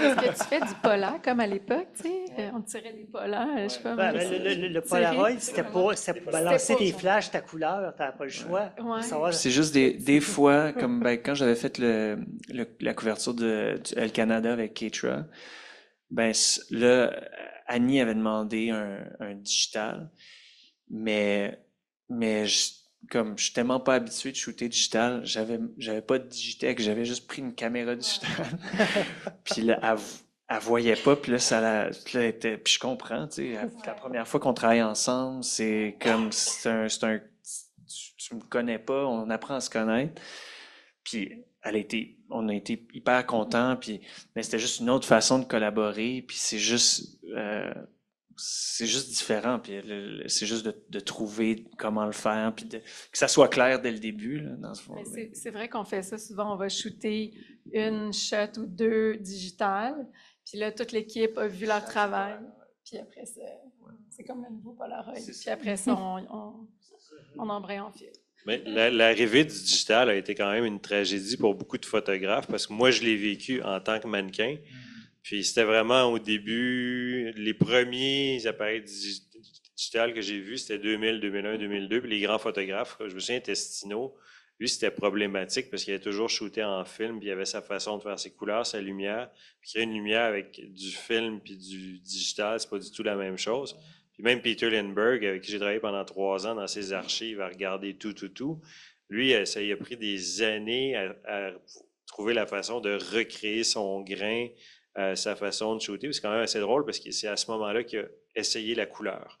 Est-ce que tu fais du polar comme à l'époque, tu sais? euh, on tirait des polars, je sais pas. Ben, le, le- le-. Polaroid, c'était pas, c'était pour C'était balancer pas- tes flashs, ta couleur, tu n'avais pas le choix. Ouais. C'est juste des, des fois, comme ben, quand j'avais fait le, le- la couverture de, du El Canada avec Ketra, ben là, Annie avait demandé un, un digital, mais, mais je, comme je suis tellement pas habitué de shooter digital, j'avais j'avais pas de Digitech, j'avais juste pris une caméra digitale. puis là, elle, elle voyait pas, puis là, ça la, puis là, était, puis je comprends, tu sais, la, la première fois qu'on travaille ensemble, c'est comme, c'est un, c'est un, tu, tu me connais pas, on apprend à se connaître. Puis elle a été, on a été hyper contents, puis mais c'était juste une autre façon de collaborer, puis c'est juste, euh, c'est juste différent, puis c'est juste de, de trouver comment le faire, puis de- que ça soit clair dès le début, là, dans ce fond. Mais c'est- C'est vrai qu'on fait ça souvent. On va shooter une shot ou deux digitales. Puis là, toute l'équipe a vu leur travail. Puis après ça, c'est comme le nouveau Polaroid. Puis après ça, on, on, on embraye en fil. Mais la- l'arrivée du digital a été quand même une tragédie pour beaucoup de photographes parce que moi, je l'ai vécu en tant que mannequin. Puis c'était vraiment au début, les premiers appareils digi- digitales que j'ai vus, c'était 2000, 2001, 2002. Puis les grands photographes, je me souviens, Testino, lui, c'était problématique parce qu'il avait toujours shooté en film, puis il avait sa façon de faire ses couleurs, sa lumière. Puis créer une lumière avec du film puis du digital, c'est pas du tout la même chose. Puis même Peter Lindbergh, avec qui j'ai travaillé pendant trois ans dans ses archives à regarder tout, tout, tout, lui, euh, ça lui a pris des années à trouver la façon de recréer son grain, euh, sa façon de shooter. C'est quand même assez drôle parce que c'est à ce moment-là qu'il a essayé la couleur,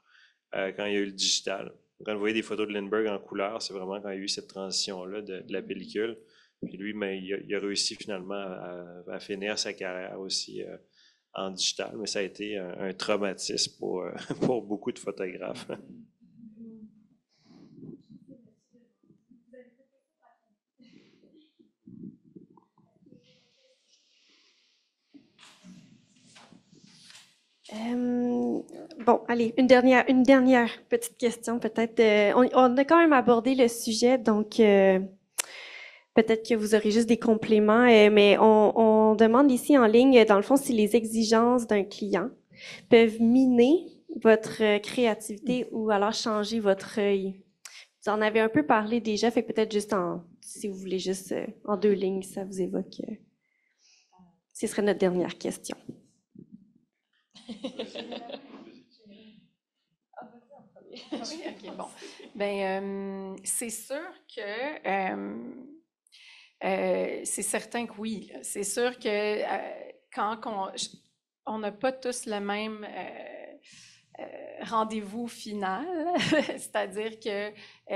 euh, quand il y a eu le digital. Quand vous voyez des photos de Lindbergh en couleur, c'est vraiment quand il y a eu cette transition-là de, la pellicule. Puis lui, ben, il, a, réussi finalement à, finir sa carrière aussi euh, en digital, mais ça a été un, un traumatisme pour, pour beaucoup de photographes. Euh, bon, allez, une dernière, une dernière petite question, peut-être. euh, on, on a quand même abordé le sujet, donc euh, peut-être que vous aurez juste des compléments, euh, mais on, on demande ici en ligne, dans le fond, si les exigences d'un client peuvent miner votre créativité ou alors changer votre œil. Vous en avez un peu parlé déjà, fait que peut-être juste en, si vous voulez juste en deux lignes, ça vous évoque. ce serait notre dernière question. Oui, ok, euh, c'est sûr que euh, c'est certain que oui. C'est sûr que quand on n'a pas tous le même euh, euh, rendez-vous final, c'est-à-dire que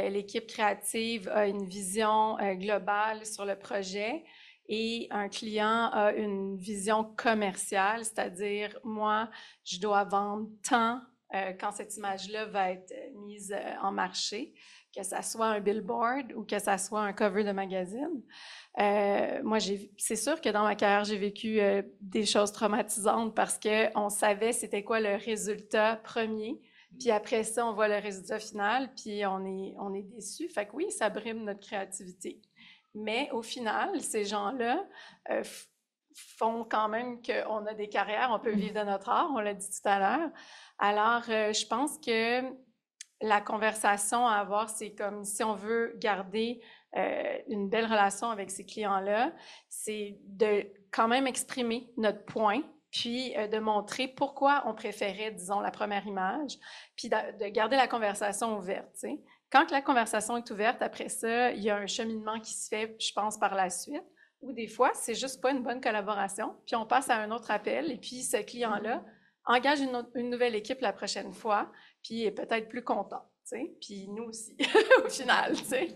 l'équipe créative a une vision globale sur le projet et un client a une vision commerciale, c'est-à-dire moi, je dois vendre tant euh, quand cette image-là va être euh, mise euh, en marché, que ça soit un billboard ou que ça soit un cover de magazine. Moi, c'est sûr que dans ma carrière, j'ai vécu des choses traumatisantes parce que on savait c'était quoi le résultat premier, puis après ça, on voit le résultat final, puis on est, on est déçu. Fait que oui, ça brime notre créativité. Mais au final, ces gens-là font quand même qu'on a des carrières, on peut vivre de notre art, on l'a dit tout à l'heure. Alors, euh, je pense que la conversation à avoir, c'est comme si on veut garder euh, une belle relation avec ces clients-là, c'est de quand même exprimer notre point, puis euh, de montrer pourquoi on préférait, disons, la première image, puis de, de garder la conversation ouverte. Quand la conversation est ouverte, après ça, il y a un cheminement qui se fait, je pense, par la suite, ou des fois, c'est juste pas une bonne collaboration, puis on passe à un autre appel, et puis ce client-là engage une, autre- une nouvelle équipe la prochaine fois, puis est peut-être plus content, tu sais, puis nous aussi, au final, tu sais.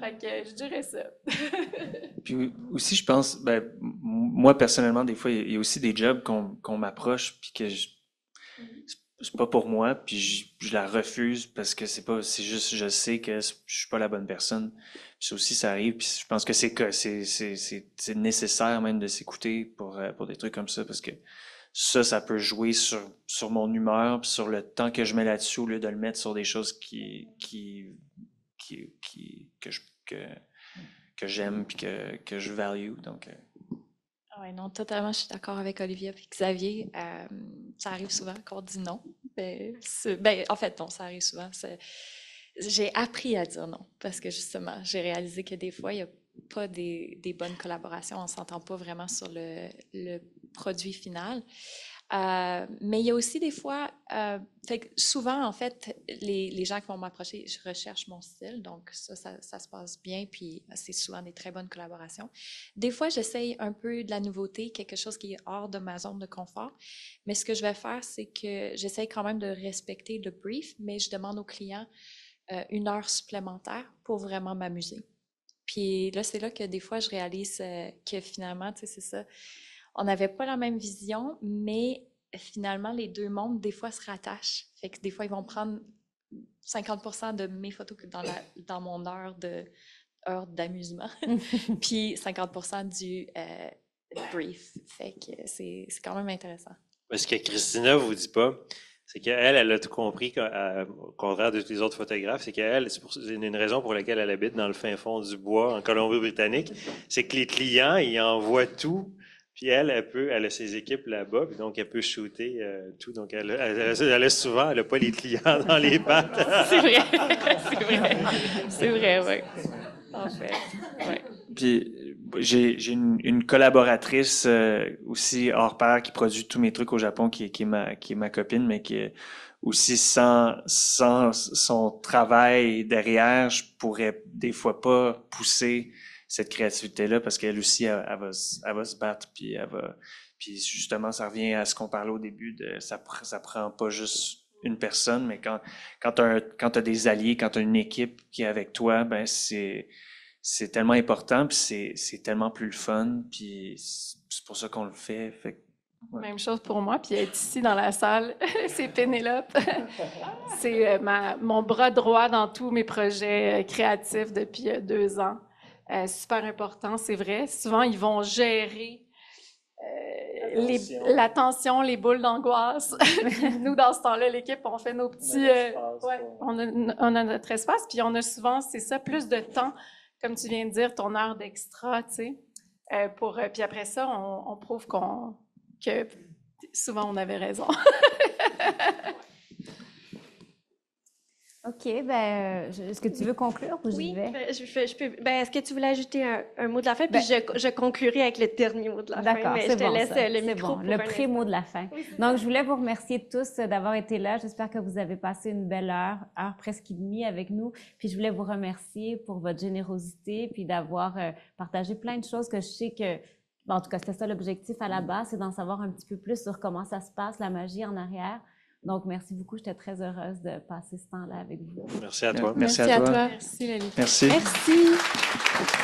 Fait que je dirais ça. Puis aussi, je pense, ben, moi personnellement, des fois, il y a- aussi des jobs qu'on m'approche, puis que je- c'est- c'est pas pour moi, puis je, je la refuse parce que c'est pas, c'est juste, je sais que je suis pas la bonne personne. Puis ça aussi, ça arrive, puis je pense que c'est nécessaire même de s'écouter pour euh, pour des trucs comme ça parce que ça, ça peut jouer sur sur mon humeur, puis sur le temps que je mets là-dessus au lieu de le mettre sur des choses qui qui qui, qui que que j'aime puis que, que je value. Donc, euh, Ah ouais, non, totalement, je suis d'accord avec Olivia et Xavier. Euh, ça arrive souvent qu'on dit non. Ben, ben, en fait, non, ça arrive souvent. J'ai appris à dire non parce que justement, j'ai réalisé que des fois, il n'y a pas des, bonnes collaborations. On ne s'entend pas vraiment sur le, produit final. Euh, mais il y a aussi des fois, euh, souvent, en fait, les, gens qui vont m'approcher, je recherche mon style, donc ça, ça, se passe bien, puis c'est souvent des très bonnes collaborations. Des fois, j'essaye un peu de la nouveauté, quelque chose qui est hors de ma zone de confort, mais ce que je vais faire, c'est que j'essaye quand même de respecter le brief, mais je demande au client euh, une heure supplémentaire pour vraiment m'amuser. Puis là, c'est là que des fois, je réalise euh, que finalement, tu sais, c'est ça on n'avait pas la même vision, mais finalement, les deux mondes, des fois, se rattachent. Fait que des fois, ils vont prendre 50 de mes photos dans, la, dans mon heure de heure d'amusement, puis 50 du euh, brief. Fait que c'est c'est quand même intéressant. Ce que Christina vous dit pas, c'est qu'elle, elle a tout compris, à- au contraire de tous les autres photographes, c'est qu'elle, c'est une raison pour laquelle elle habite dans le fin fond du bois en Colombie-Britannique, c'est que les clients, ils envoient tout, puis elle, elle peut, elle a ses équipes là-bas, puis donc elle peut shooter euh, tout. Donc elle, a- elle, a- elle a souvent, elle n'a pas les clients dans les pattes. C'est vrai, c'est vrai, c'est vrai, oui. En fait, ouais. Puis j'ai une, une collaboratrice euh, aussi hors pair qui produit tous mes trucs au Japon, qui, est- qui, est, ma, qui est ma copine, mais qui est aussi sans, sans son travail derrière, je pourrais des fois pas pousser cette créativité-là parce qu'elle aussi, elle, va, se- elle va se battre, puis elle va... Puis justement, ça revient à ce qu'on parlait au début, de ça, ça prend pas juste une personne, mais quand, quand tu as, des alliés, quand tu as une équipe qui est avec toi, ben c'est c'est tellement important, puis c'est, c'est tellement plus le fun, puis c'est pour ça qu'on le fait. fait que, ouais. Même chose pour moi, puis être ici dans la salle, c'est Pénélope. c'est euh, ma- mon bras droit dans tous mes projets euh, créatifs depuis euh, deux ans. Euh, super important, c'est vrai. Souvent, ils vont gérer euh, les- la tension, les boules d'angoisse. Nous, dans ce temps-là, l'équipe, on fait nos petits... euh, ouais, on, a, on a notre espace, puis on a souvent, c'est ça, plus de temps, comme tu viens de dire, ton heure d'extra, tu sais, euh, pour... euh, puis après ça, on, on prouve que souvent, on avait raison. OK, ben, euh, est-ce que tu veux conclure ou Oui, vais? ben, je, je peux. Ben, est-ce que tu voulais ajouter un, un mot de la fin? Puis je, je conclurai avec le dernier mot de la fin. Ben, D'accord, c'est te bon, laisse ça, le micro bon. Le pré-mot de la fin. Donc, je voulais vous remercier tous euh, d'avoir été là. J'espère que vous avez passé une belle heure, heure presque et demie avec nous. Puis, je voulais vous remercier pour votre générosité, puis d'avoir euh, partagé plein de choses que je sais que, bon, en tout cas, c'était ça l'objectif à la base, c'est d'en savoir un petit peu plus sur comment ça se passe, la magie en arrière. Donc, merci beaucoup. J'étais très heureuse de passer ce temps-là avec vous. Merci à toi. Merci à toi. Merci, Lali. Merci. Merci.